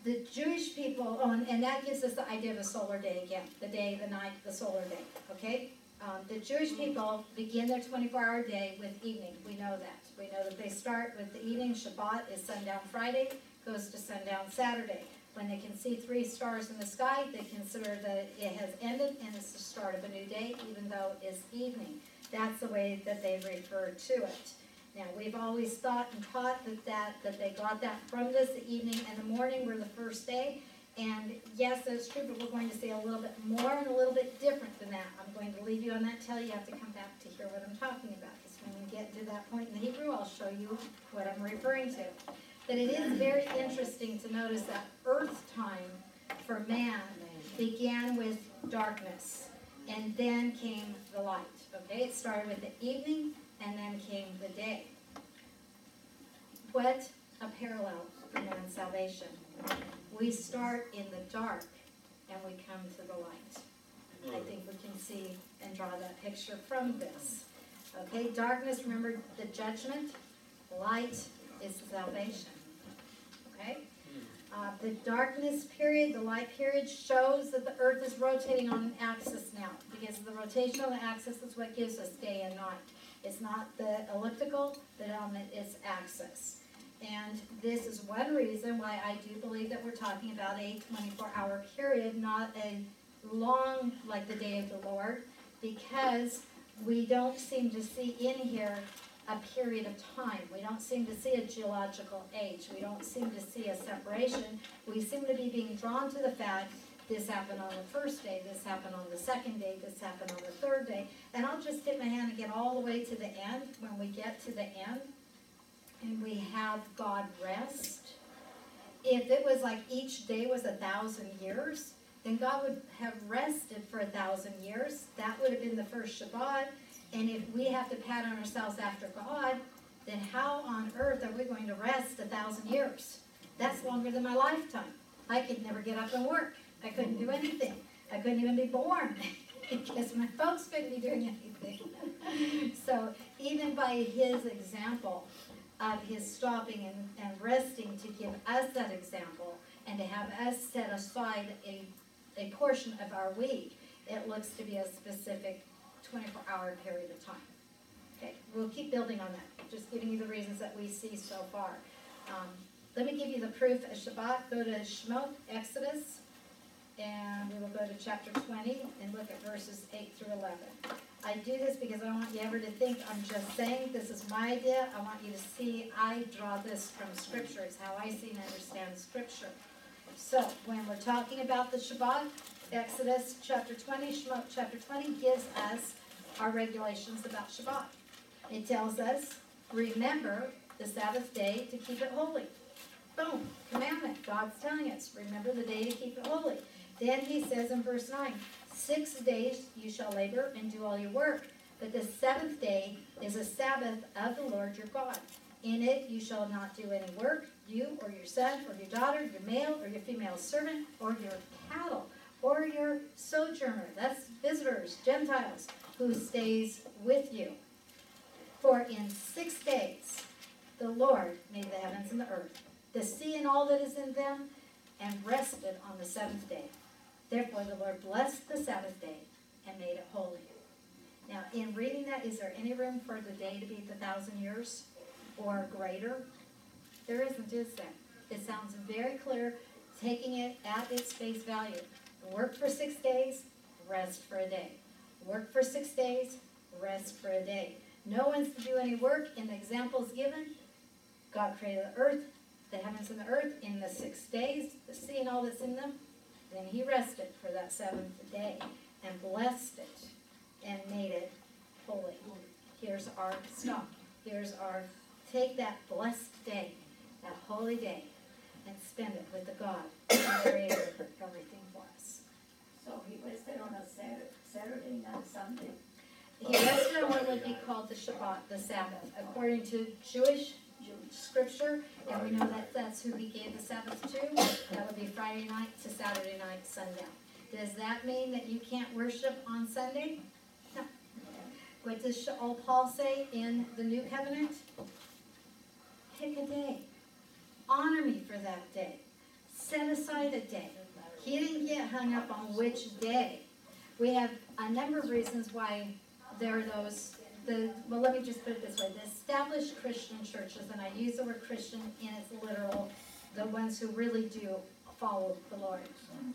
Speaker 1: the Jewish people, oh, and, and that gives us the idea of a solar day again, the day, the night, the solar day, okay? Um, the Jewish people begin their twenty-four hour day with evening, we know that. We know that they start with the evening, Shabbat is sundown Friday, goes to sundown Saturday. When they can see three stars in the sky, they consider that it has ended and it's the start of a new day, even though it's evening. That's the way that they refer to it. Now, we've always thought and taught that, that, that they got that from this, the evening and the morning were the first day. And yes, that's true, but we're going to say a little bit more and a little bit different than that. I'm going to leave you on that till you have to come back to hear what I'm talking about. Because when we get to that point in the Hebrew, I'll show you what I'm referring to. But it is very interesting to notice that earth time for man began with darkness. And then came the light, okay? It started with the evening and then came the day. What a parallel for man's salvation. We start in the dark and we come to the light. I think we can see and draw that picture from this. Okay, darkness, remember the judgment, light is salvation. Okay? Uh, the darkness period, the light period shows that the earth is rotating on an axis now. Because the rotation on the axis is what gives us day and night. It's not the elliptical, the on its axis. And this is one reason why I do believe that we're talking about a twenty-four hour period, not a long, like the day of the Lord, because we don't seem to see in here a period of time. We don't seem to see a geological age. We don't seem to see a separation. We seem to be being drawn to the fact this happened on the first day, this happened on the second day, this happened on the third day. And I'll just dip my hand and get all the way to the end. When we get to the end and we have God rest, if it was like each day was a thousand years, then God would have rested for a thousand years. That would have been the first Shabbat. And if we have to pattern ourselves after God, then how on earth are we going to rest a thousand years? That's longer than my lifetime. I could never get up and work. I couldn't do anything. I couldn't even be born because my folks couldn't be doing anything. so even by his example of his stopping and, and resting to give us that example and to have us set aside a, a portion of our week, it looks to be a specific 24 hour period of time. Okay, we'll keep building on that, just giving you the reasons that we see so far. Um, Let me give you the proof of Shabbat, go to Shemot, Exodus, and we will go to chapter twenty and look at verses eight through eleven. I do this because I don't want you ever to think I'm just saying, this is my idea, I want you to see, I draw this from scripture, it's how I see and understand scripture. So, when we're talking about the Shabbat, Exodus chapter twenty, Shemot chapter twenty gives us our regulations about Shabbat. It tells us, remember the Sabbath day to keep it holy. Boom, commandment, God's telling us, remember the day to keep it holy. Then he says in verse nine, six days you shall labor and do all your work, but the seventh day is a Sabbath of the Lord your God. In it you shall not do any work, you or your son or your daughter, your male or your female servant, or your cattle, or your sojourner, that's visitors, Gentiles, who stays with you. For in six days the Lord made the heavens and the earth, the sea and all that is in them, and rested on the seventh day. Therefore the Lord blessed the Sabbath day and made it holy. Now, in reading that, is there any room for the day to be the thousand years or greater? There isn't, is there? It sounds very clear, taking it at its face value. Work for six days, rest for a day. Work for six days, rest for a day. No one's to do any work in the examples given. God created the earth, the heavens and the earth in the six days, the sea and all that's in them. Then he rested for that seventh day and blessed it and made it holy. Here's our stop. Here's our, take that blessed day, that holy day, and spend it with the God who created everything for us.
Speaker 4: So he rested on a Saturday, Saturday, not Sunday.
Speaker 1: He rested on what would be called the Shabbat, the Sabbath, according to Jewish scripture, and we know that that's who he gave the Sabbath to. That would be Friday night to Saturday night, sundown. Does that mean that you can't worship on Sunday? No. What does old Paul say in the New Covenant? Pick a day. Honor me for that day. Set aside a day. He didn't get hung up on which day. We have a number of reasons why there are those, the, well, let me just put it this way, the established Christian churches, and I use the word Christian in its literal, the ones who really do follow the Lord,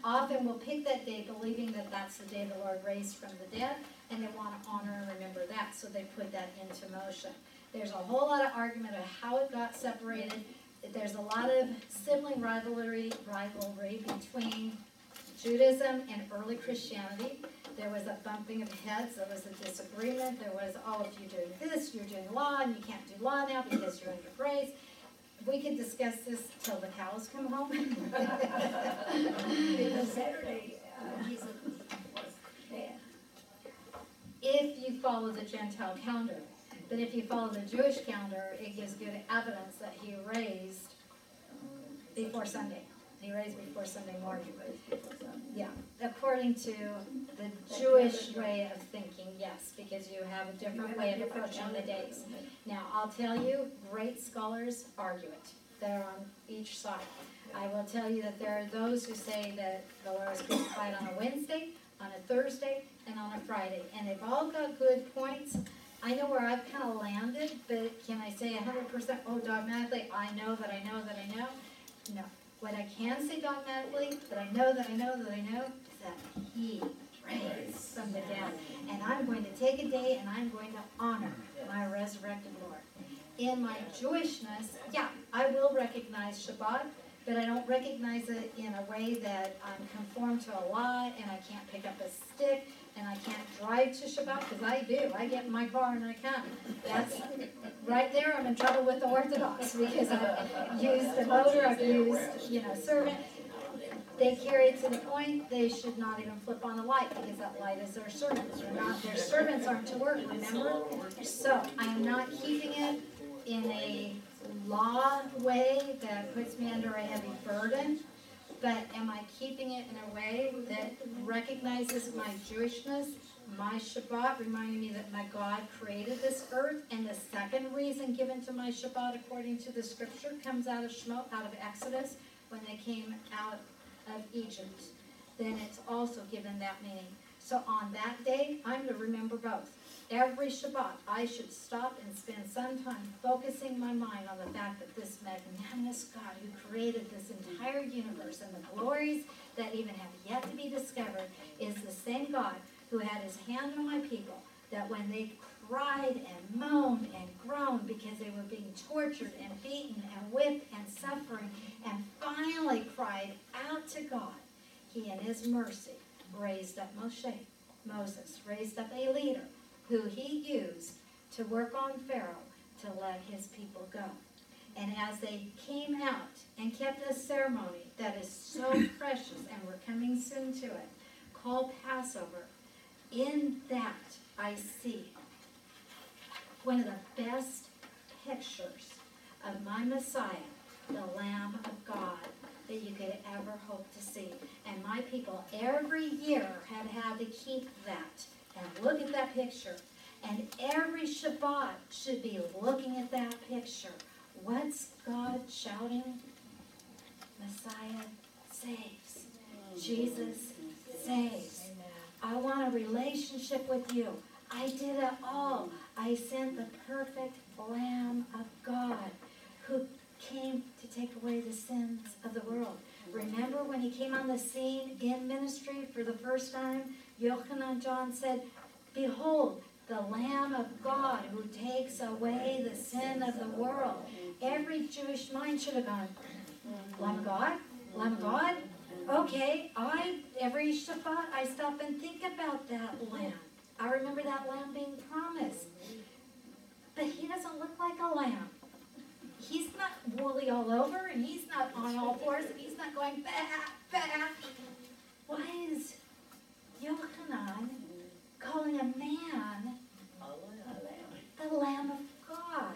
Speaker 1: often will pick that day believing that that's the day the Lord raised from the dead, and they want to honor and remember that, so they put that into motion. There's a whole lot of argument of how it got separated. There's a lot of sibling rivalry, rivalry between Judaism and early Christianity. There was a bumping of heads, there was a disagreement, there was, oh, if you're doing this, you're doing law, and you can't do law now because you're under grace. We could discuss this till the cows come home.
Speaker 4: Because Saturday, uh, Jesus was.
Speaker 1: If you follow the Gentile calendar, but if you follow the Jewish calendar, it gives good evidence that he raised before Sunday. He raised before Sunday morning. Yeah, according to the Jewish way of thinking, yes, because you have a different way of approaching the days. Now, I'll tell you, great scholars argue it. They're on each side. I will tell you that there are those who say that the Lord was crucified on a Wednesday, on a Thursday, and on a Friday. And they've all got good points. I know where I've kind of landed, but can I say hundred percent, oh dogmatically, I know that I know that I know? No. What I can say dogmatically, that I know that I know that I know, is that he raised from the dead. And I'm going to take a day and I'm going to honor my resurrected Lord. In my Jewishness, yeah, I will recognize Shabbat, but I don't recognize it in a way that I'm conformed to a law and I can't pick up a stick and I can't drive to Shabbat, because I do. I get in my car and I come. That's, right there, I'm in trouble with the Orthodox, because I've used the motor, I've used, you know, servant. They carry it to the point, they should not even flip on the light, because that light is their servants. They're not, their servants aren't to work, remember? So, I am not keeping it in a law way that puts me under a heavy burden. But am I keeping it in a way that recognizes my Jewishness, my Shabbat, reminding me that my God created this earth? And the second reason given to my Shabbat, according to the scripture, comes out of Shemot, out of Exodus, when they came out of Egypt. Then it's also given that meaning. So on that day, I'm to remember both. every Shabbat, I should stop and spend some time focusing my mind on the fact that this magnanimous God who created this entire universe and the glories that even have yet to be discovered is the same God who had his hand on my people, that when they cried and moaned and groaned because they were being tortured and beaten and whipped and suffering and finally cried out to God, he in his mercy raised up Moshe, Moses, raised up a leader who he used to work on Pharaoh to let his people go. And as they came out and kept a ceremony that is so precious, and we're coming soon to it, called Passover, in that I see one of the best pictures of my Messiah, the Lamb of God, that you could ever hope to see. And my people every year have had to keep that and look at that picture. And every Shabbat should be looking at that picture. What's God shouting? Messiah saves. Jesus saves. I want a relationship with you. I did it all. I sent the perfect Lamb of God who came to take away the sins of the world. Remember when he came on the scene in ministry for the first time? Yochanan John said, Behold, the Lamb of God who takes away the sin of the world. Every Jewish mind should have gone, Lamb of God? Lamb of God? Okay, I, every Shabbat, I stop and think about that lamb. I remember that lamb being promised. But he doesn't look like a lamb. He's not woolly all over, and he's not on all fours, and he's not going back, back. Why is Yochanan calling a man the Lamb of God?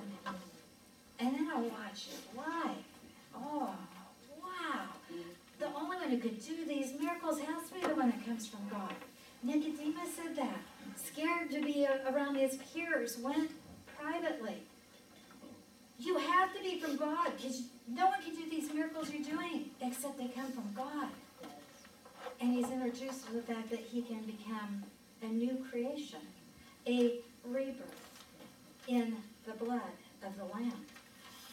Speaker 1: And then I watch it. Why? Oh, wow. The only one who could do these miracles has to be the one that comes from God. Nicodemus said that. Scared to be around his peers, went privately. You have to be from God because no one can do these miracles you're doing except they come from God. And he's introduced to the fact that he can become a new creation, a rebirth in the blood of the Lamb.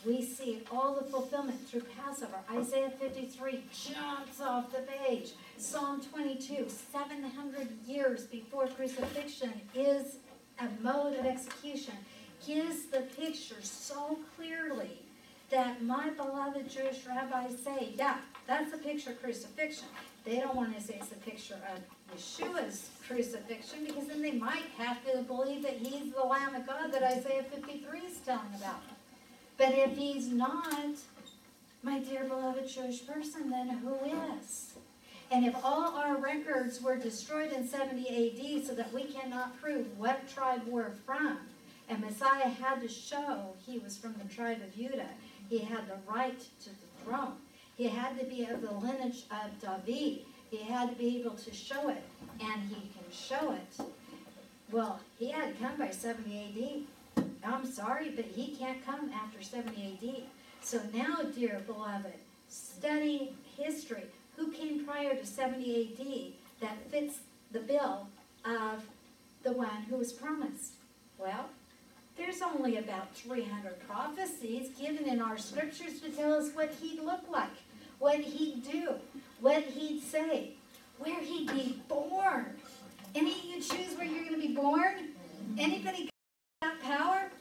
Speaker 1: We see all the fulfillment through Passover. Isaiah 53 jumps off the page. Psalm 22, 700 years before crucifixion, is a mode of execution. Gives the picture so clearly that my beloved Jewish rabbis say, yeah, that's the picture of crucifixion. They don't want to say it's the picture of Yeshua's crucifixion because then they might have to believe that he's the Lamb of God that Isaiah 53 is telling about. But if he's not, my dear beloved Jewish person, then who is? And if all our records were destroyed in 70 AD so that we cannot prove what tribe we're from, and Messiah had to show he was from the tribe of Judah, he had the right to the throne. He had to be of the lineage of David. He had to be able to show it, and he can show it. Well, he had to come by 70 AD. I'm sorry, but he can't come after 70 AD. So now, dear beloved, study history. Who came prior to 70 AD that fits the bill of the one who was promised? Well, there's only about 300 prophecies given in our scriptures to tell us what he'd look like, what he'd do, what he'd say, where he'd be born. Any of you choose where you're going to be born? Anybody got that power?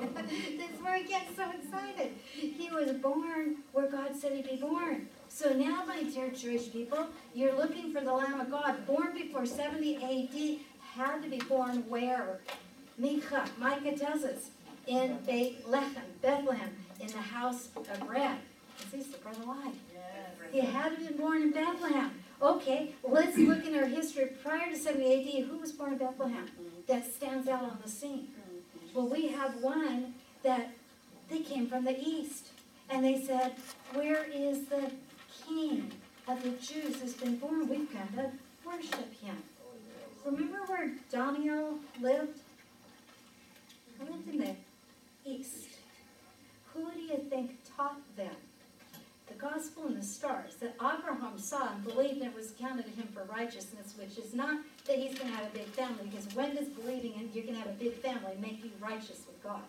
Speaker 1: That's where he gets so excited. He was born where God said he'd be born. So now, my dear Jewish people, you're looking for the Lamb of God, born before 70 AD, had to be born where? Micah, Micah tells us, in Beit Lechem, Bethlehem, in the house of bread. Is he the bread alive? He had been born in Bethlehem. Okay, let's look in our history. Prior to 70 AD, who was born in Bethlehem that stands out on the scene? Well, we have one that they came from the east. And they said, Where is the king of the Jews who's been born? We've come to worship him. Oh, Remember where Daniel lived? Lived in the east. Who do you think taught them? The gospel and the stars, that Abraham saw and believed and it was counted to him for righteousness, which is not that he's gonna have a big family, because when does believing in you're gonna have a big family make you righteous with God?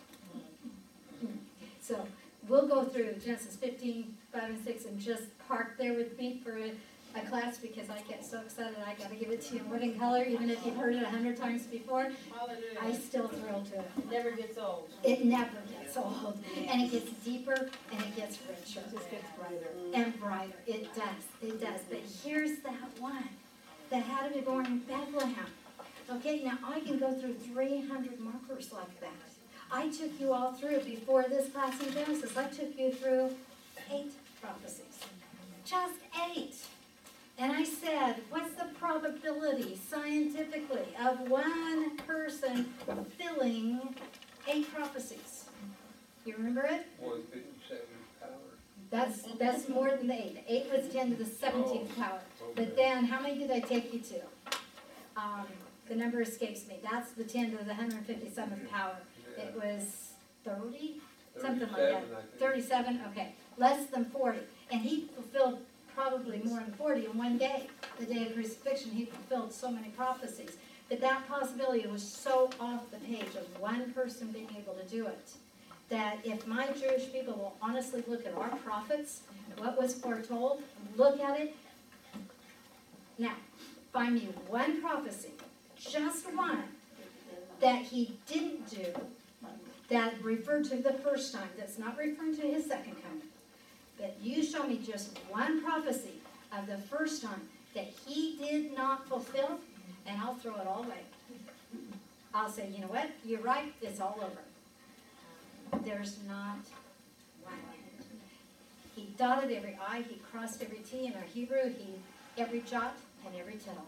Speaker 1: So, we'll go through Genesis 15, 5 and six, and just park there with me for a, a class, because I get so excited, I gotta give it to you in living color, even if you've heard it a hundred times before, I
Speaker 2: Hallelujah.
Speaker 1: still thrill to it.
Speaker 2: It never gets old.
Speaker 1: It never gets old, and it gets deeper, and it gets richer.
Speaker 2: Just gets brighter.
Speaker 1: And brighter, it does, it does, but here's that one that had to be born in Bethlehem. Okay, now I can go through three hundred markers like that. I took you all through, before this class in Genesis, I took you through eight prophecies. Just eight. And I said, what's the probability scientifically of one person fulfilling eight prophecies? You remember it?
Speaker 5: One fifty-seven power.
Speaker 1: That's, that's more than eight. Eight was ten to the seventeenth power. But then, how many did I take you to? Um, the number escapes me. That's the ten to the hundred and fifty-seventh power. It was thirty, something like that.
Speaker 5: 37, I think.
Speaker 1: Thirty-seven, okay, less than forty. And he fulfilled probably more than forty in one day. The day of crucifixion, he fulfilled so many prophecies. But that possibility was so off the page of one person being able to do it, that if my Jewish people will honestly look at our prophets, what was foretold, look at it. Now, find me one prophecy, just one, that he didn't do, that referred to the first time, that's not referring to his second coming. But you show me just one prophecy of the first time that he did not fulfill, and I'll throw it all away. I'll say, you know what, you're right, it's all over. There's not one. He dotted every I, he crossed every T in our Hebrew, he, every jot and every tittle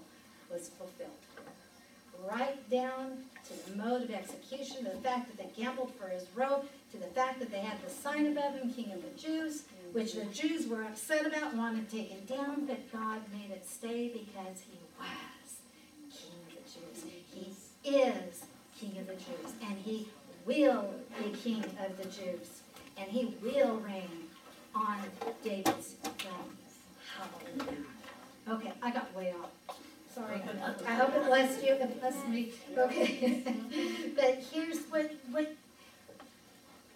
Speaker 1: was fulfilled. Right down to the mode of execution, to the fact that they gambled for his robe, to the fact that they had the sign above him, King of the Jews, which the Jews were upset about, wanted taken down, but God made it stay because he was King of the Jews. He is King of the Jews, and he will be King of the Jews, and he will reign on David's throne. Hallelujah. Okay, I got way off. Sorry. I hope it blessed you, it blessed me. Okay. But here's what, what,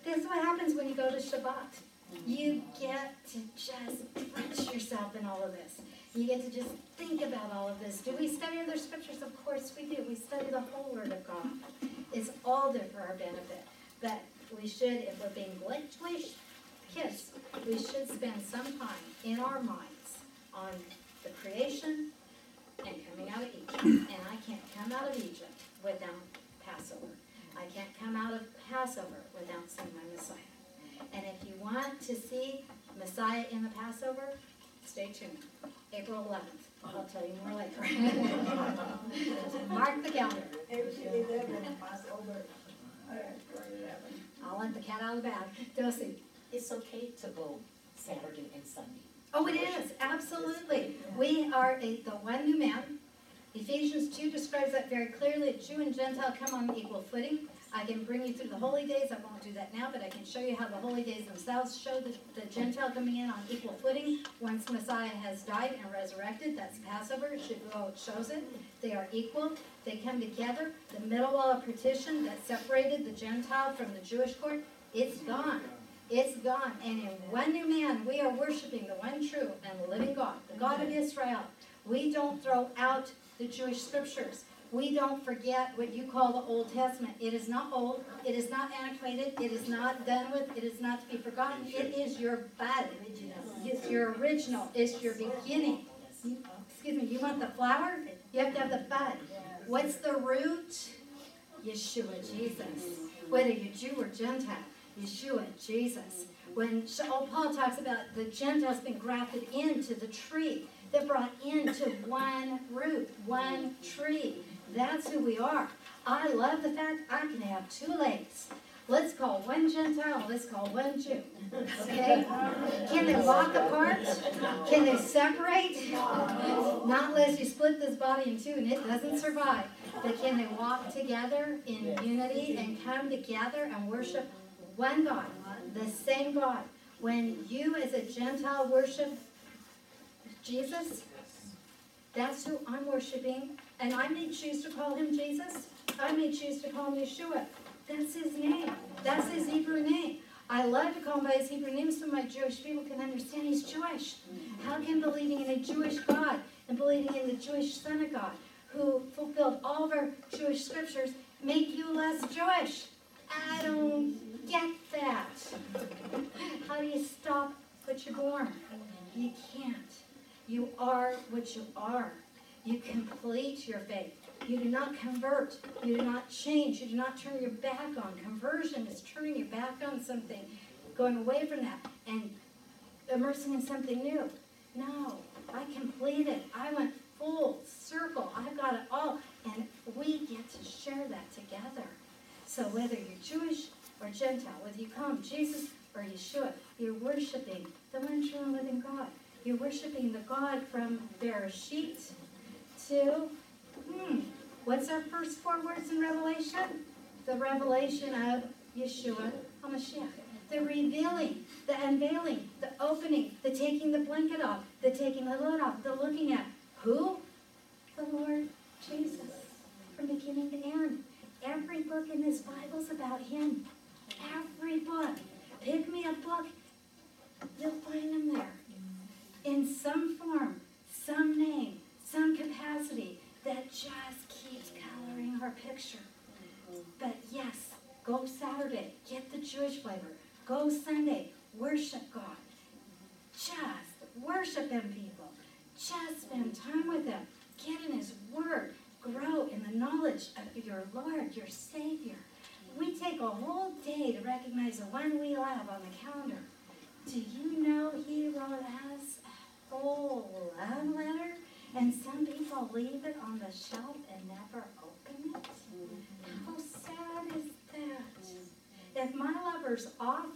Speaker 1: this is what happens when you go to Shabbat. You get to just drench yourself in all of this. You get to just think about all of this. Do we study other scriptures? Of course we do. We study the whole Word of God. It's all there for our benefit. But we should, if we're being glitch, kids, we should spend some time in our minds on the creation and coming out of Egypt. And I can't come out of Egypt without Passover. I can't come out of Passover without seeing my Messiah. And if you want to see Messiah in the Passover, stay tuned. April eleventh. I'll tell you more later. Mark the calendar. I'll let the cat out of the bag. Dosey.
Speaker 6: It's okay to go Saturday and Sunday.
Speaker 1: Oh, it is, absolutely. We are a, the one new man. Ephesians two describes that very clearly. Jew and Gentile come on equal footing. I can bring you through the holy days. I won't do that now, but I can show you how the holy days themselves show the, the Gentile coming in on equal footing. Once Messiah has died and resurrected, that's Passover. Go, oh, it shows it. They are equal. They come together. The middle wall of partition that separated the Gentile from the Jewish court, it's gone. It's gone. And in one new man, we are worshiping the one true and living God, the God of Israel. We don't throw out the Jewish scriptures. We don't forget what you call the Old Testament. It is not old. It is not antiquated. It is not done with. It is not to be forgotten. It is your bud. It's your original. It's your beginning. Excuse me, you want the flower? You have to have the bud. What's the root? Yeshua, Jesus. Whether you're Jew or Gentile, Yeshua, Jesus. When Sh- Paul talks about the Gentiles being grafted into the tree, they're brought into one root, one tree. That's who we are. I love the fact I can have two legs. Let's call one Gentile, let's call one Jew. Okay? Can they walk apart? Can they separate? Not unless you split this body in two and it doesn't survive. But can they walk together in unity and come together and worship one God, the same God? When you as a Gentile worship Jesus? That's who I'm worshiping, and I may choose to call him Jesus. I may choose to call him Yeshua. That's his name. That's his Hebrew name. I love to call him by his Hebrew name so my Jewish people can understand he's Jewish. How can believing in a Jewish God and believing in the Jewish Son of God, who fulfilled all of our Jewish scriptures, make you less Jewish? I don't get that. How do you stop what you're born? You can't. You are what you are. You complete your faith. You do not convert. You do not change. You do not turn your back on. Conversion is turning your back on something, going away from that, and immersing in something new. No, I completed. I went full circle. I got it all. And we get to share that together. So whether you're Jewish or Gentile, whether you him Jesus or Yeshua, you're worshiping the one true and living God. You're worshiping the God from Bereshit to, hmm, what's our first four words in Revelation? The revelation of Yeshua HaMashiach. The revealing, the unveiling, the opening, the taking the blanket off, the taking the lid off, the looking at who? The Lord Jesus from beginning to end. Every book in this Bible's about Him. Every book. Pick me a book, you'll find Him there. In some form, some name, some capacity that just keeps coloring our picture. But yes, go Saturday, get the Jewish flavor. Go Sunday, worship God. Just worship Him, people. Just spend time with Him. Get in His Word. Grow in the knowledge of your Lord, your Savior. We take a whole day to recognize the one we love on the calendar. Do you know He wrote us a whole love letter? And some people leave it on the shelf and never open it? Mm-hmm. How sad is that? If my lover's off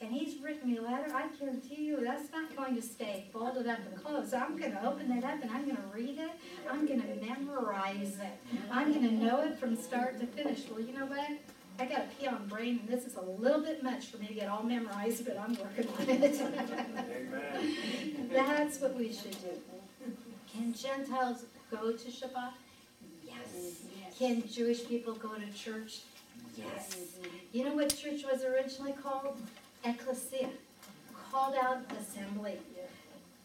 Speaker 1: and he's written me a letter, I guarantee you that's not going to stay folded up and closed. I'm going to open it up and I'm going to read it. I'm going to memorize it. I'm going to know it from start to finish. Well, you know what? I got a peon brain and this is a little bit much for me to get all memorized, but I'm working on it. That's what we should do. Can Gentiles go to Shabbat? Yes. Can Jewish people go to church? Yes. You know what church was originally called? Ecclesia, called out assembly.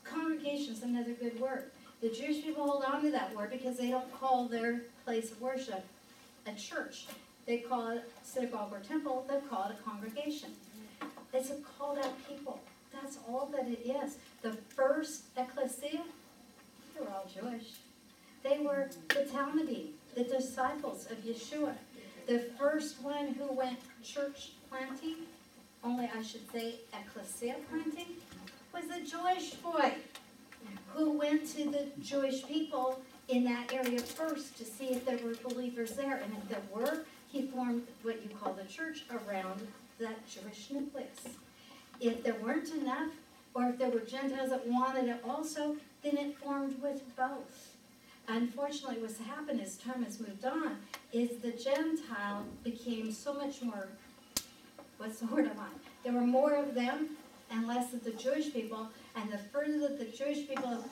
Speaker 1: Congregation is another good word. The Jewish people hold on to that word because they don't call their place of worship a church. They call it synagogue or temple, they call it a congregation. It's a called out people. That's all that it is. The first ecclesia, they were all Jewish. They were the Talmidim, the disciples of Yeshua. The first one who went church planting, only I should say ecclesia planting, was a Jewish boy who went to the Jewish people in that area first to see if there were believers there. And if there were, he formed what you call the church around that Jewish nucleus. If there weren't enough, or if there were Gentiles that wanted it also, then it formed with both. Unfortunately, what's happened as time has moved on is the Gentile became so much more, what's the word I want? There were more of them and less of the Jewish people, and the further that the Jewish people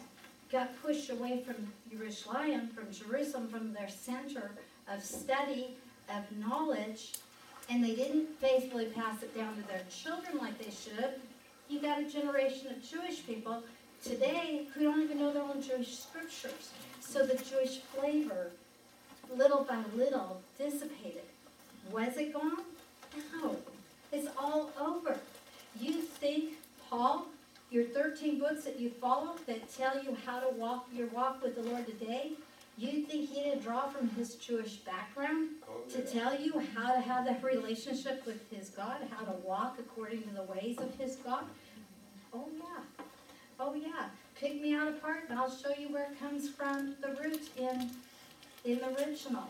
Speaker 1: got pushed away from Jerusalem, from Jerusalem, from their center of study, of knowledge, and they didn't faithfully pass it down to their children like they should, you got a generation of Jewish people today who don't even know their own Jewish scriptures. So the Jewish flavor, little by little, dissipated. Was it gone? No. It's all over. You think, Paul, your 13 books that you follow that tell you how to walk your walk with the Lord today, you think he didn't draw from his Jewish background oh, to tell you how to have that relationship with his God, how to walk according to the ways of his God? Oh, yeah. Oh, yeah. Pick me out a part and I'll show you where it comes from, the root in, in the original.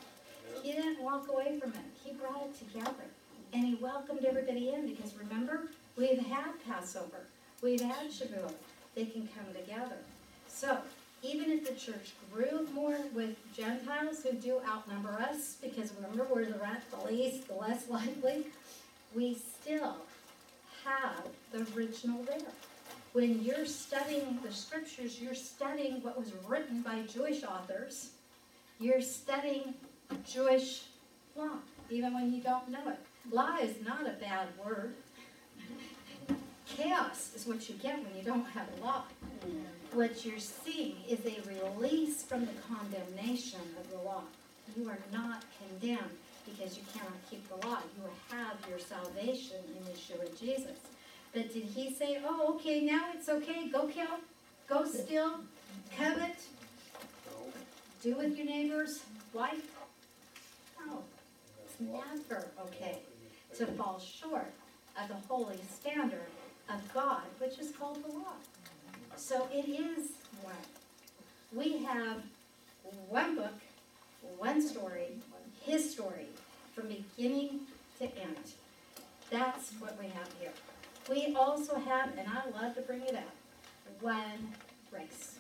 Speaker 1: He didn't walk away from it. He brought it together. And he welcomed everybody in because remember, we've had Passover. We've had Shavuot. They can come together. So, even if the church grew more with Gentiles who do outnumber us, because remember we're the, ra- the least, the less likely, we still have the original there. When you're studying the scriptures, you're studying what was written by Jewish authors. You're studying Jewish law, even when you don't know it. Law is not a bad word. Chaos is what you get when you don't have a law. What you're seeing is a release from the condemnation of the law. You are not condemned because you cannot keep the law. You have your salvation in Yeshua Jesus. But did he say, oh, okay, now it's okay, go kill, go steal, covet, do with your neighbor's wife? No, it's never okay to fall short of the holy standard of God, which is called the law. So it is one. We have one book, one story, his story, from beginning to end. That's what we have here. We also have, and I love to bring it up, one race.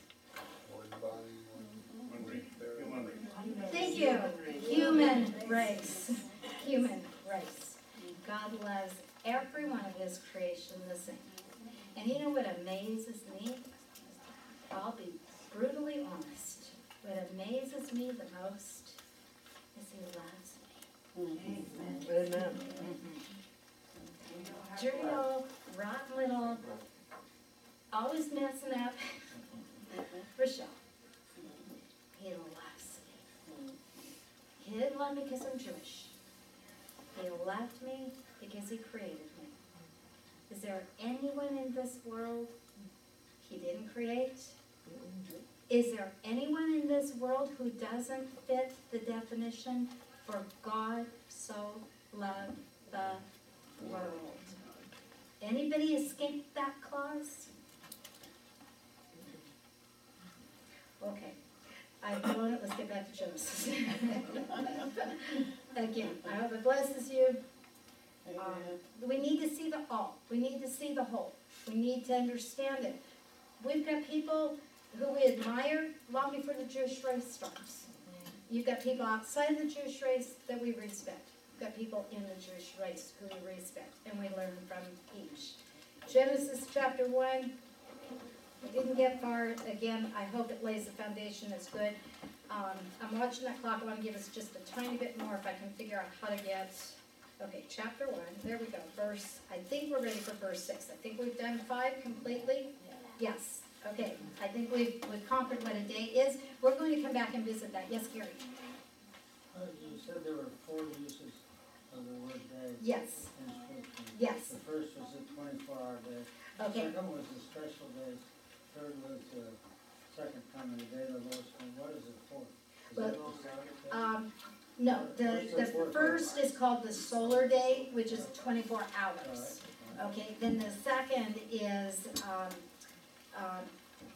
Speaker 5: One body, one, one ring. There, one ring.
Speaker 1: Thank you. Human race. Human race. God loves every one of his creation the same. And you know what amazes me? I'll be brutally honest. What amazes me the most is he loves me. Mm-hmm.
Speaker 3: Amen. Mm-hmm.
Speaker 1: Dirty old, rotten little, always messing up mm-hmm. Rochelle. He loves me. He didn't love me because I'm Jewish. He loved me because he created me. Is there anyone in this world he didn't create? Is there anyone in this world who doesn't fit the definition for God so loved the world? Anybody escape that clause? Okay, I've blown it, let's get back to Genesis. Again, I hope it blesses you. Um, We need to see the all, we need to see the whole, we need to understand it. We've got people who we admire long before the Jewish race starts. You've got people outside the Jewish race that we respect. People in the Jewish race who we respect, and we learn from each. Genesis chapter one, we didn't get far, again, I hope it lays the foundation, it's good. Um, I'm watching that clock, I wanna give us just a tiny bit more if I can figure out how to get, okay, chapter one, there we go, verse, I think we're ready for verse six, I think we've done five completely. Yes, okay, I think we've, we've conquered what a day is, we're going to come back and visit that, yes, Gary?
Speaker 7: Uh, You said there were four uses the word day
Speaker 1: Yes,
Speaker 7: in scripture.
Speaker 1: yes,
Speaker 7: The first was a twenty-four hour day. The
Speaker 1: okay,
Speaker 7: Second was the special day. Third was the second coming, the day of the Lord's coming. What is it for? Is
Speaker 1: Well,
Speaker 7: that all Saturday?
Speaker 1: um, no, the, the first is called the solar day, which is twenty-four hours.
Speaker 7: All right.
Speaker 1: Okay, then the second is, um, um,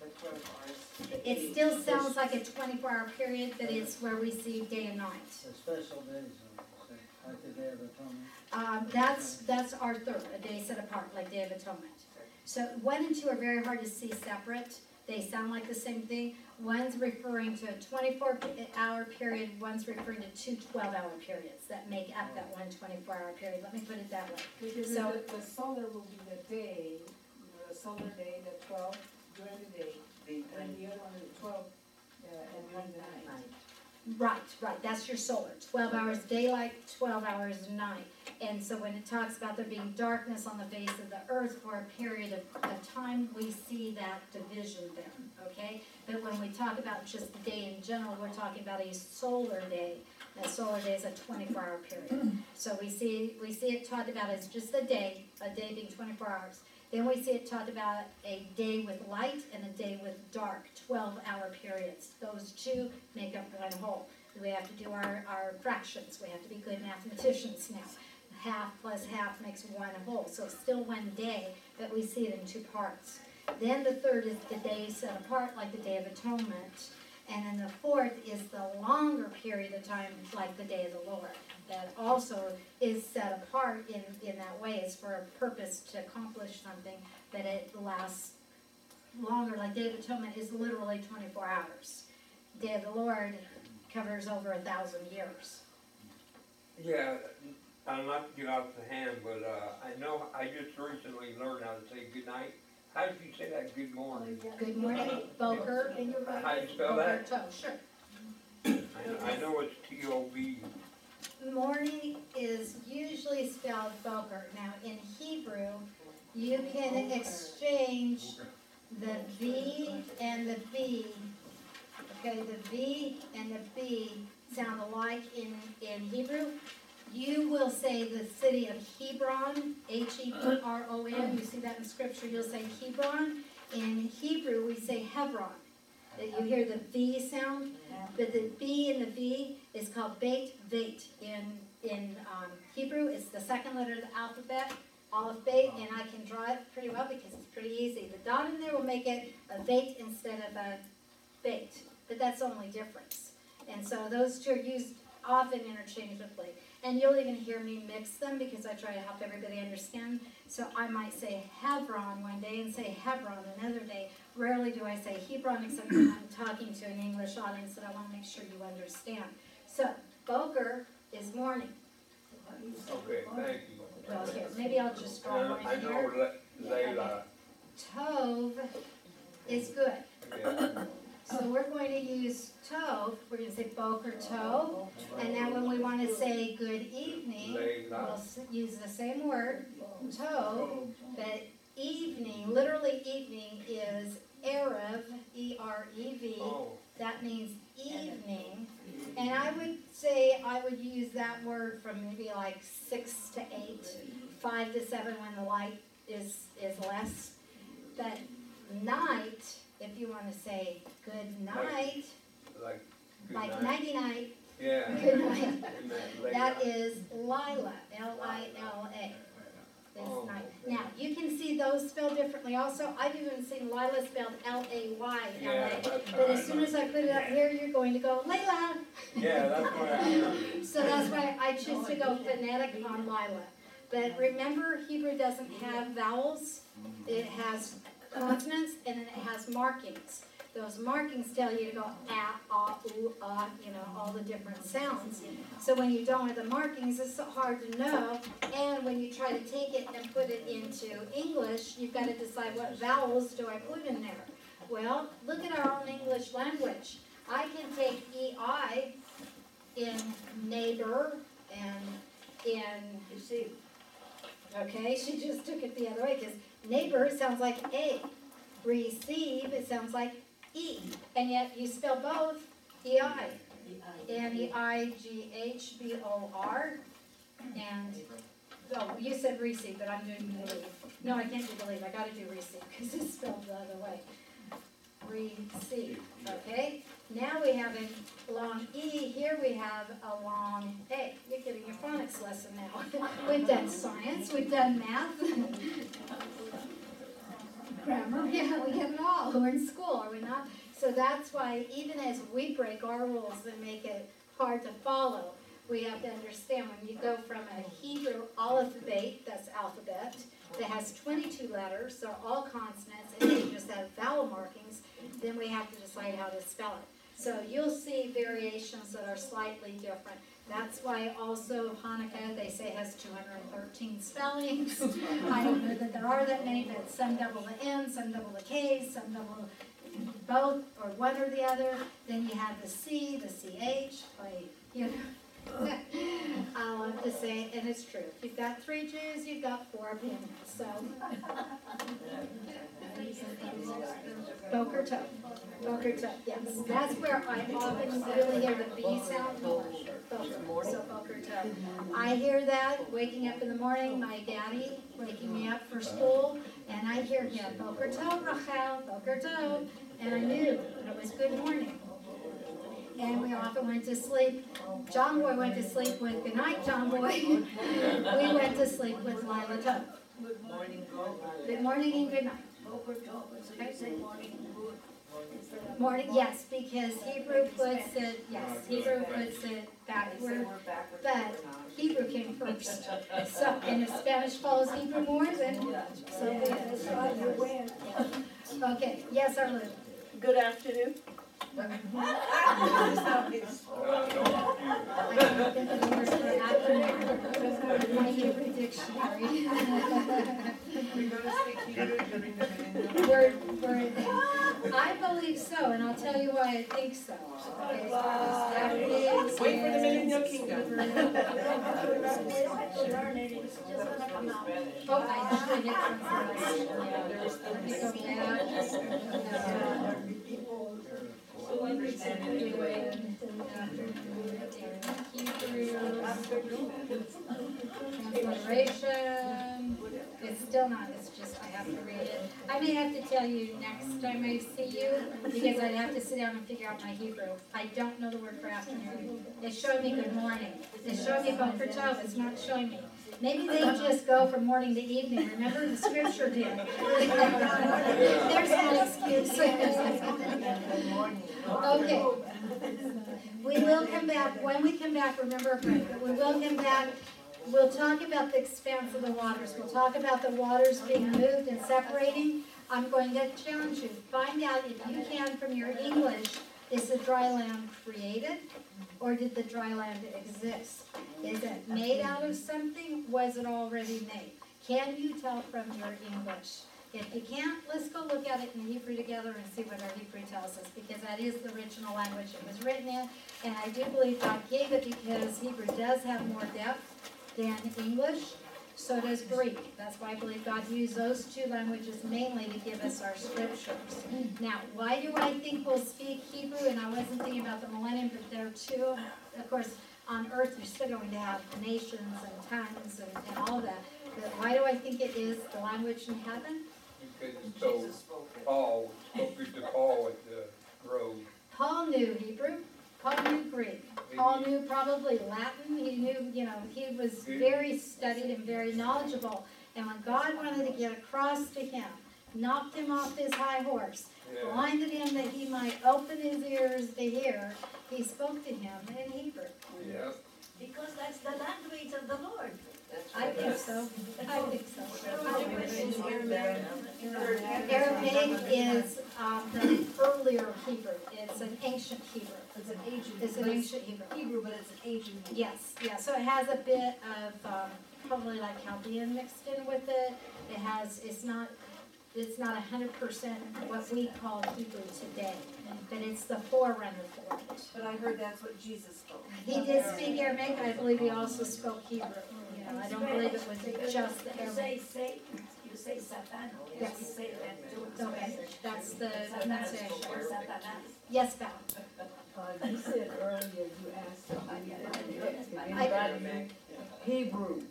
Speaker 3: The twelve hours.
Speaker 1: it still sounds like a twenty-four hour period, but it's where we see day and night.
Speaker 7: The special days, like the Day of Atonement.
Speaker 1: Um, that's, that's our third, a day set apart, like Day of Atonement. So one and two are very hard to see separate, they sound like the same thing. One's referring to a twenty-four hour period, one's referring to two 12 hour periods that make up that one 24 hour period, let me put it that way.
Speaker 8: Because
Speaker 1: So-
Speaker 8: the, the solar will be the day, you know, the solar day, the twelve during the day, and the other one is the twelve, uh, and during the night.
Speaker 1: Right, right, that's your solar, twelve hours daylight, twelve hours night. And so when it talks about there being darkness on the face of the earth for a period of, of time, we see that division there, okay? But when we talk about just the day in general, we're talking about a solar day. A solar day is a twenty-four hour period. So we see, we see it talked about as just a day, a day being twenty-four hours. Then we see it talked about a day with light and a day with dark, twelve hour periods. Those two make up one whole. We have to do our, our fractions, we have to be good mathematicians now. Half plus half makes one whole, so it's still one day, but we see it in two parts. Then the third is the day set apart, like the Day of Atonement. And then the fourth is the longer period of time, like the Day of the Lord. That also is set apart in, in that way, it's for a purpose to accomplish something, that it lasts longer, like Day of Atonement is literally twenty-four hours. Day of the Lord covers over a thousand years.
Speaker 9: Yeah, I'll not get off the hand, but, uh, I know, I just recently learned how to say goodnight. how did you say that, good morning?
Speaker 1: Good morning, Boker.
Speaker 9: How do you spell that?
Speaker 1: Boker Tov, sure.
Speaker 9: I, I know it's T O B,
Speaker 1: Morning is usually spelled Boker. Now, in Hebrew, you can exchange the V and the B. Okay, the V and the B sound alike in, in Hebrew. You will say the city of Hebron, H E B R O N, you see that in scripture, you'll say Hebron. In Hebrew, we say Hebron. That you hear the V sound, but the B in the V is called Beit Veit in, in, um, Hebrew, it's the second letter of the alphabet, Aleph Beit, and I can draw it pretty well because it's pretty easy. The dot in there will make it a Veit instead of a Beit, but that's the only difference. And so those two are used often interchangeably. And you'll even hear me mix them because I try to help everybody understand. So I might say Hebron one day and say Hebron another day. Rarely do I say Hebron except when I'm talking to an English audience that I want to make sure you understand. So Boker is morning.
Speaker 9: okay, thank you.
Speaker 1: Here, maybe I'll just draw
Speaker 9: Uh,
Speaker 1: one
Speaker 9: I know Le- Layla,
Speaker 1: Tov is good.
Speaker 9: yeah,
Speaker 1: So we're going to use Tov, we're gonna say Boker Tov, And now when we wanna say good evening, we'll
Speaker 9: Layla,
Speaker 1: s- use the same word, Tov, but evening, literally evening is Erev, E R E V.
Speaker 9: oh,
Speaker 1: That means evening. And I would say I would use that word from maybe like six to eight, five to seven when the light is, is less. But night, if you wanna say good night,
Speaker 9: like, good
Speaker 1: like
Speaker 9: night,
Speaker 1: nighty night,
Speaker 9: yeah.
Speaker 1: good night.
Speaker 9: Isn't that
Speaker 1: That is Lila, L I L A. Night. Now, you can see those spelled differently also. I've even seen Lila spelled L A Y L
Speaker 9: Yeah,
Speaker 1: A.
Speaker 9: that's
Speaker 1: But as soon as I put it up here, you're going to go Layla.
Speaker 9: Yeah, that's what I.
Speaker 1: So that's why I choose to go phonetic on Lila. But remember, Hebrew doesn't have vowels. It has consonants and then it has markings. Those markings tell you to go ah, ah, ooh, ah, you know, all the different sounds. So when you don't have the markings, it's so hard to know. And when you try to take it and put it into English, you've got to decide what vowels do I put in there. Well, look at our own English language. I can take EI in neighbor and in,
Speaker 3: You see,
Speaker 1: okay, she just took it the other way, because neighbor sounds like A. Receive, it sounds like E, and yet you spell both EI. N E I G H B O R, and, oh, you said receive, but I'm doing believe. No, I can't do believe, I gotta do receive, because it's spelled the other way. Receive, okay? Now we have a long E, here we have a long A. You're getting your phonics lesson now. We've done science, we've done math. Grammar, yeah, we have it all, we're in school, are we not? So that's why even as we break our rules and make it hard to follow, we have to understand when you go from a Hebrew alphabet, that's alphabet, that has twenty-two letters, they're all consonants, and just have vowel markings, then we have to decide how to spell it. So you'll see variations that are slightly different. That's why also Hanukkah, they say has two hundred and thirteen spellings. I don't know that there are that many, but some double the N, some double the K, some double both, or one or the other. Then you have the C, the CH, like, you know. I love to say it, and it's true. If you've got three Jews, you've got four opinions, so. Boker Tov, Boker Tov, yes. That's where I often really hear the B sound. Boker, so Boker Tov. I hear that waking up in the morning, my daddy waking me up for school, and I hear him, Boker Tov, Rachel, Boker Tov, and I knew it was good morning. And we often went to sleep, John Boy went to sleep with, good night, John Boy. We went to sleep with Lila Tov.
Speaker 3: good morning, good
Speaker 1: Good morning and good night.
Speaker 4: Over top, so you say morning good. instead of
Speaker 1: Morning, yes, because Hebrew puts it, yes, Hebrew puts it backward, but Hebrew came first. So, and if Spanish follows Hebrew more, then, so
Speaker 8: That's why you win.
Speaker 1: Okay, yes, Arlen.
Speaker 3: Good afternoon.
Speaker 1: I can't think of the words for afternoon. My Hebrew dictionary.
Speaker 10: We're gonna speak Hebrew during the meeting.
Speaker 1: we're, we're, I believe so, and I'll tell you why I think so. Okay,
Speaker 9: Wait for the millennial kingdom.
Speaker 4: We don't have to learn it, it's just gonna come out.
Speaker 1: Oh, I should get some. Let me go back.
Speaker 3: So
Speaker 1: it's still not, it's just, I have to read it. I may have to tell you next time I see you, because I'd have to sit down and figure out my Hebrew. I don't know the word for afternoon. It's showing me good morning. It's showing me Boker Tov, it's not showing me. Maybe they just go from morning to evening, remember the scripture did. There's no excuse. Okay. We will come back, when we come back, remember, but we will come back, we'll talk about the expanse of the waters, we'll talk about the waters being moved and separating. I'm going to challenge you, find out if you can from your English, is the dry land created? Or did the dry land exist? Is it made out of something, was it already made? Can you tell from your English? If you can't, let's go look at it in Hebrew together and see what our Hebrew tells us, because that is the original language it was written in. And I do believe God gave it because Hebrew does have more depth than English, so does Greek. That's why I believe God used those two languages mainly to give us our scriptures. Now, why do I think we'll speak Hebrew? And I wasn't thinking about the millennium, but there too, of course, on earth, you're still going to have nations and tongues and, and all that. But why do I think it is the language in heaven?
Speaker 5: Because so
Speaker 3: Jesus spoke it.
Speaker 5: Paul, spoke to Paul at the grove.
Speaker 1: Paul knew Hebrew, Paul knew Greek, Paul knew probably Latin, he knew, you know, he was very studied and very knowledgeable. And when God wanted to get across to him, knocked him off his high horse, blinded him that he might open his ears to hear, he spoke to him in Hebrew.
Speaker 5: yeah.
Speaker 4: Because that's the language of the Lord.
Speaker 1: I think so, I think so.
Speaker 3: Aramaic.
Speaker 1: Aramaic is, um, the earlier Hebrew, it's an ancient Hebrew.
Speaker 8: It's an ancient,
Speaker 1: It's an ancient Hebrew.
Speaker 8: Hebrew, but it's an ancient. Hebrew.
Speaker 1: Yes, yeah, so it has a bit of, um, probably like Chaldean mixed in with it. It has, it's not, it's not a hundred percent what we call Hebrew today, but it's the forerunner for it.
Speaker 8: But I heard that's what Jesus spoke.
Speaker 1: He did speak Aramaic, I believe he also spoke Hebrew. You know, I don't believe it was just the
Speaker 4: You
Speaker 1: Aramaic.
Speaker 4: say Satan, you say Satan,
Speaker 1: Yes.
Speaker 4: you say that too. in
Speaker 1: Okay,
Speaker 4: Spanish.
Speaker 1: that's the
Speaker 4: Satan
Speaker 1: pronunciation.
Speaker 4: or Satanas.
Speaker 1: Yes, Val?
Speaker 10: Uh, you said earlier, you asked somebody, if
Speaker 1: I-
Speaker 10: anybody knew Hebrew,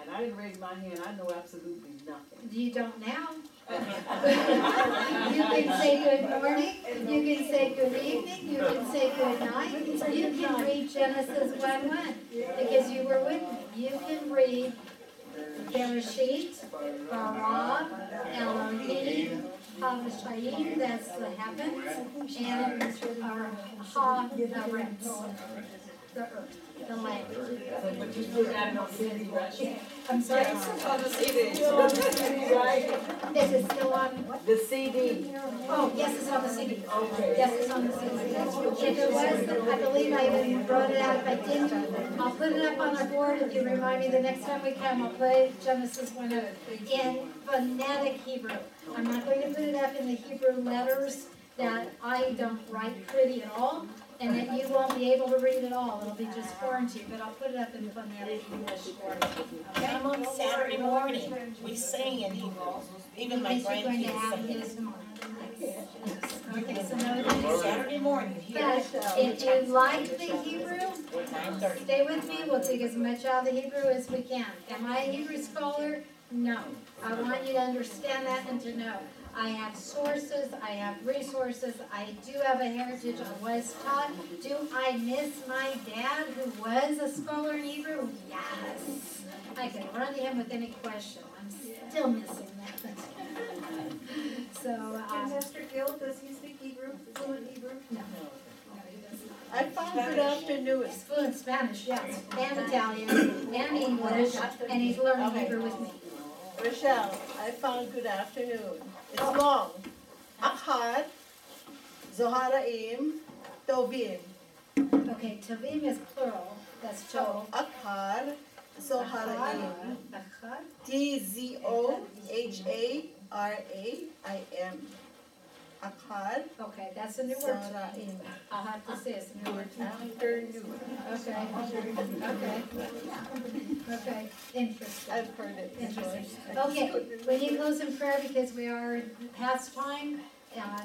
Speaker 10: and I didn't raise my hand, I know absolutely nothing.
Speaker 1: You don't now. You can say good morning, you can say good evening, you can say good night, you can read Genesis one one, because you were with me. You can read Bereshit, bara, Elohim, Havashayim, that's the heavens, and our ha, the rest, the earth, the land.
Speaker 10: So, but you still got it on CD, right?
Speaker 1: I'm sorry,
Speaker 3: the
Speaker 10: on the CD, right?
Speaker 1: is still on?
Speaker 10: The CD,
Speaker 1: Oh, yes, it's on the CD.
Speaker 10: okay.
Speaker 1: Yes, it's on the CD. If it was, I believe I even wrote it out. If I didn't, I'll put it up on our board. If you remind me the next time we come, I'll play Genesis one oh in phonetic Hebrew. I'm not going to put it up in the Hebrew letters that I don't write pretty at all, and that you won't be able to read it all. It'll be just foreign to you, but I'll put it up in phonetic English for you. Okay?
Speaker 6: Come on Saturday morning, we sing in Hebrew, even my
Speaker 1: Because you're going to
Speaker 6: grandkids
Speaker 1: have
Speaker 6: sing
Speaker 1: his tomorrow. Okay, so noted.
Speaker 6: Saturday morning here.
Speaker 1: But if you like the Hebrew,
Speaker 6: Nine thirty.
Speaker 1: stay with me, we'll take as much out of the Hebrew as we can. Am I a Hebrew scholar? No. I want you to understand that and to know. I have sources, I have resources, I do have a heritage, I was taught. Do I miss my dad who was a scholar in Hebrew? Yes. I can run to him with any question, I'm still missing that. So,
Speaker 8: And
Speaker 1: um,
Speaker 8: Pastor Gil, does he speak Hebrew, fluent Hebrew?
Speaker 1: no. No, he does not.
Speaker 10: I found good afternoon.
Speaker 1: He's fluent Spanish, yes, and Italian, and English, and he's learning Hebrew with me.
Speaker 10: Rochelle, I found good afternoon. It's long. Achad, Tzoharaim, Tovim.
Speaker 1: Okay, Tovim is plural, that's
Speaker 10: So,
Speaker 1: Tov.
Speaker 10: Achad,
Speaker 1: Tzoharaim.
Speaker 10: T Z O H A R A I M. Akkad
Speaker 1: Okay, that's a new word.
Speaker 10: Saraim.
Speaker 1: I'll have to say it's a new word.
Speaker 10: Afternoon.
Speaker 1: Okay, okay. Okay, interesting.
Speaker 10: I've heard it. before.
Speaker 1: Interesting. Okay, we need to close in prayer because we are past time. Uh,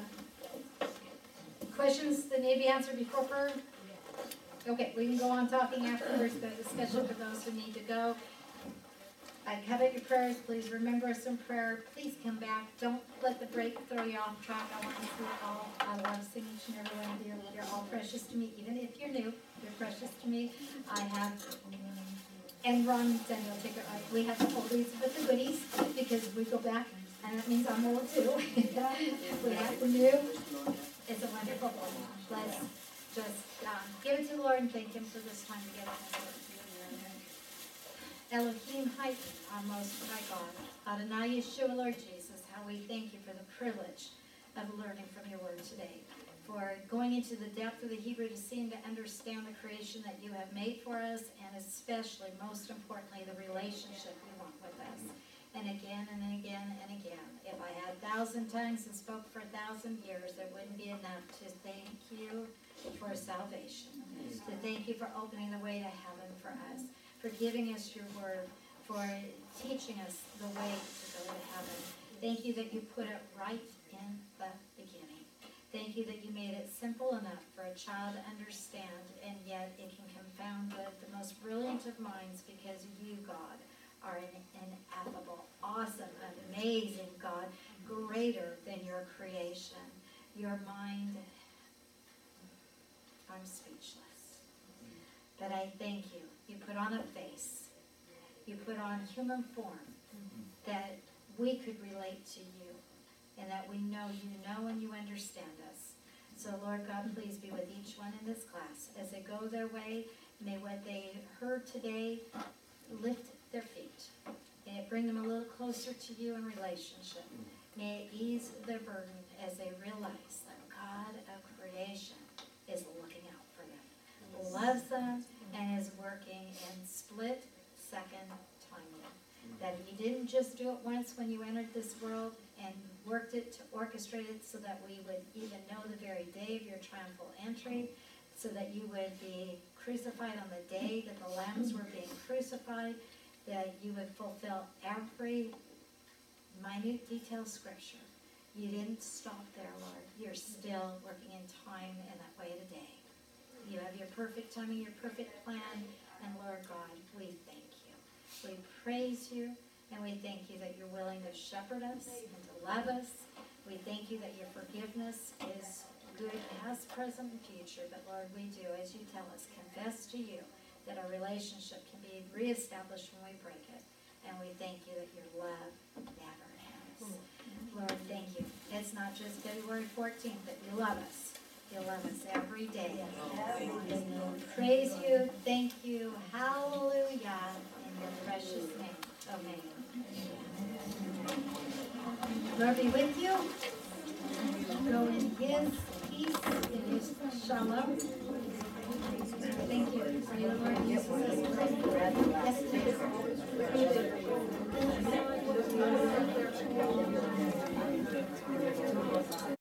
Speaker 1: Questions that need to be answered before prayer? Okay, we can go on talking afterwards, the discussion for those who need to go. I covet your prayers, please remember us in prayer, please come back, don't let the break throw you off track, I want to see all, I love seeing each and every one of you, you're all precious to me, even if you're new, you're precious to me. I have, and Ron he'll take it, right. we have the oldies with the goodies, because we go back, and that means I'm old too. We have the new, it's a wonderful book, let's just, um, give it to the Lord and thank him for this time together. Elohim Haiten, our most high God, Adonai Yeshua, Lord Jesus, how we thank you for the privilege of learning from your word today, for going into the depth of the Hebrew to see and to understand the creation that you have made for us, and especially, most importantly, the relationship you want with us. And again and again and again, if I had a thousand tongues and spoke for a thousand years, it wouldn't be enough to thank you for salvation, to thank you for opening the way to heaven for us, for giving us your word, for teaching us the way to go to heaven. Thank you that you put it right in the beginning. Thank you that you made it simple enough for a child to understand, and yet it can confound the, the most brilliant of minds because you, God, are an ineffable, awesome, amazing God, greater than your creation. Your mind, I'm speechless. But I thank you. You put on a face. You put on human form that we could relate to you and that we know you know and you understand us. So Lord God, please be with each one in this class as they go their way. May what they heard today lift their feet. May it bring them a little closer to you in relationship. May it ease their burden as they realize that God of creation is looking out for them, loves them, and is working in split second timing. That you didn't just do it once when you entered this world and worked it to orchestrate it so that we would even know the very day of your triumphal entry, so that you would be crucified on the day that the lambs were being crucified, that you would fulfill every minute detail scripture. You didn't stop there, Lord. You're still working in time and that way today. You have your perfect timing, your perfect plan, and Lord God, we thank you. We praise you, and we thank you that you're willing to shepherd us and to love us. We thank you that your forgiveness is good past, present, and future, but Lord, we do, as you tell us, confess to you that our relationship can be reestablished when we break it. And we thank you that your love never ends. Mm-hmm. Lord, thank you. It's not just February fourteenth that you love us. You love us every day. Praise you, thank you, hallelujah, in your precious name. Amen. Lord be with you. Go in his peace, in his shalom. Thank you. For your Lord Jesus Christ. Yes, please.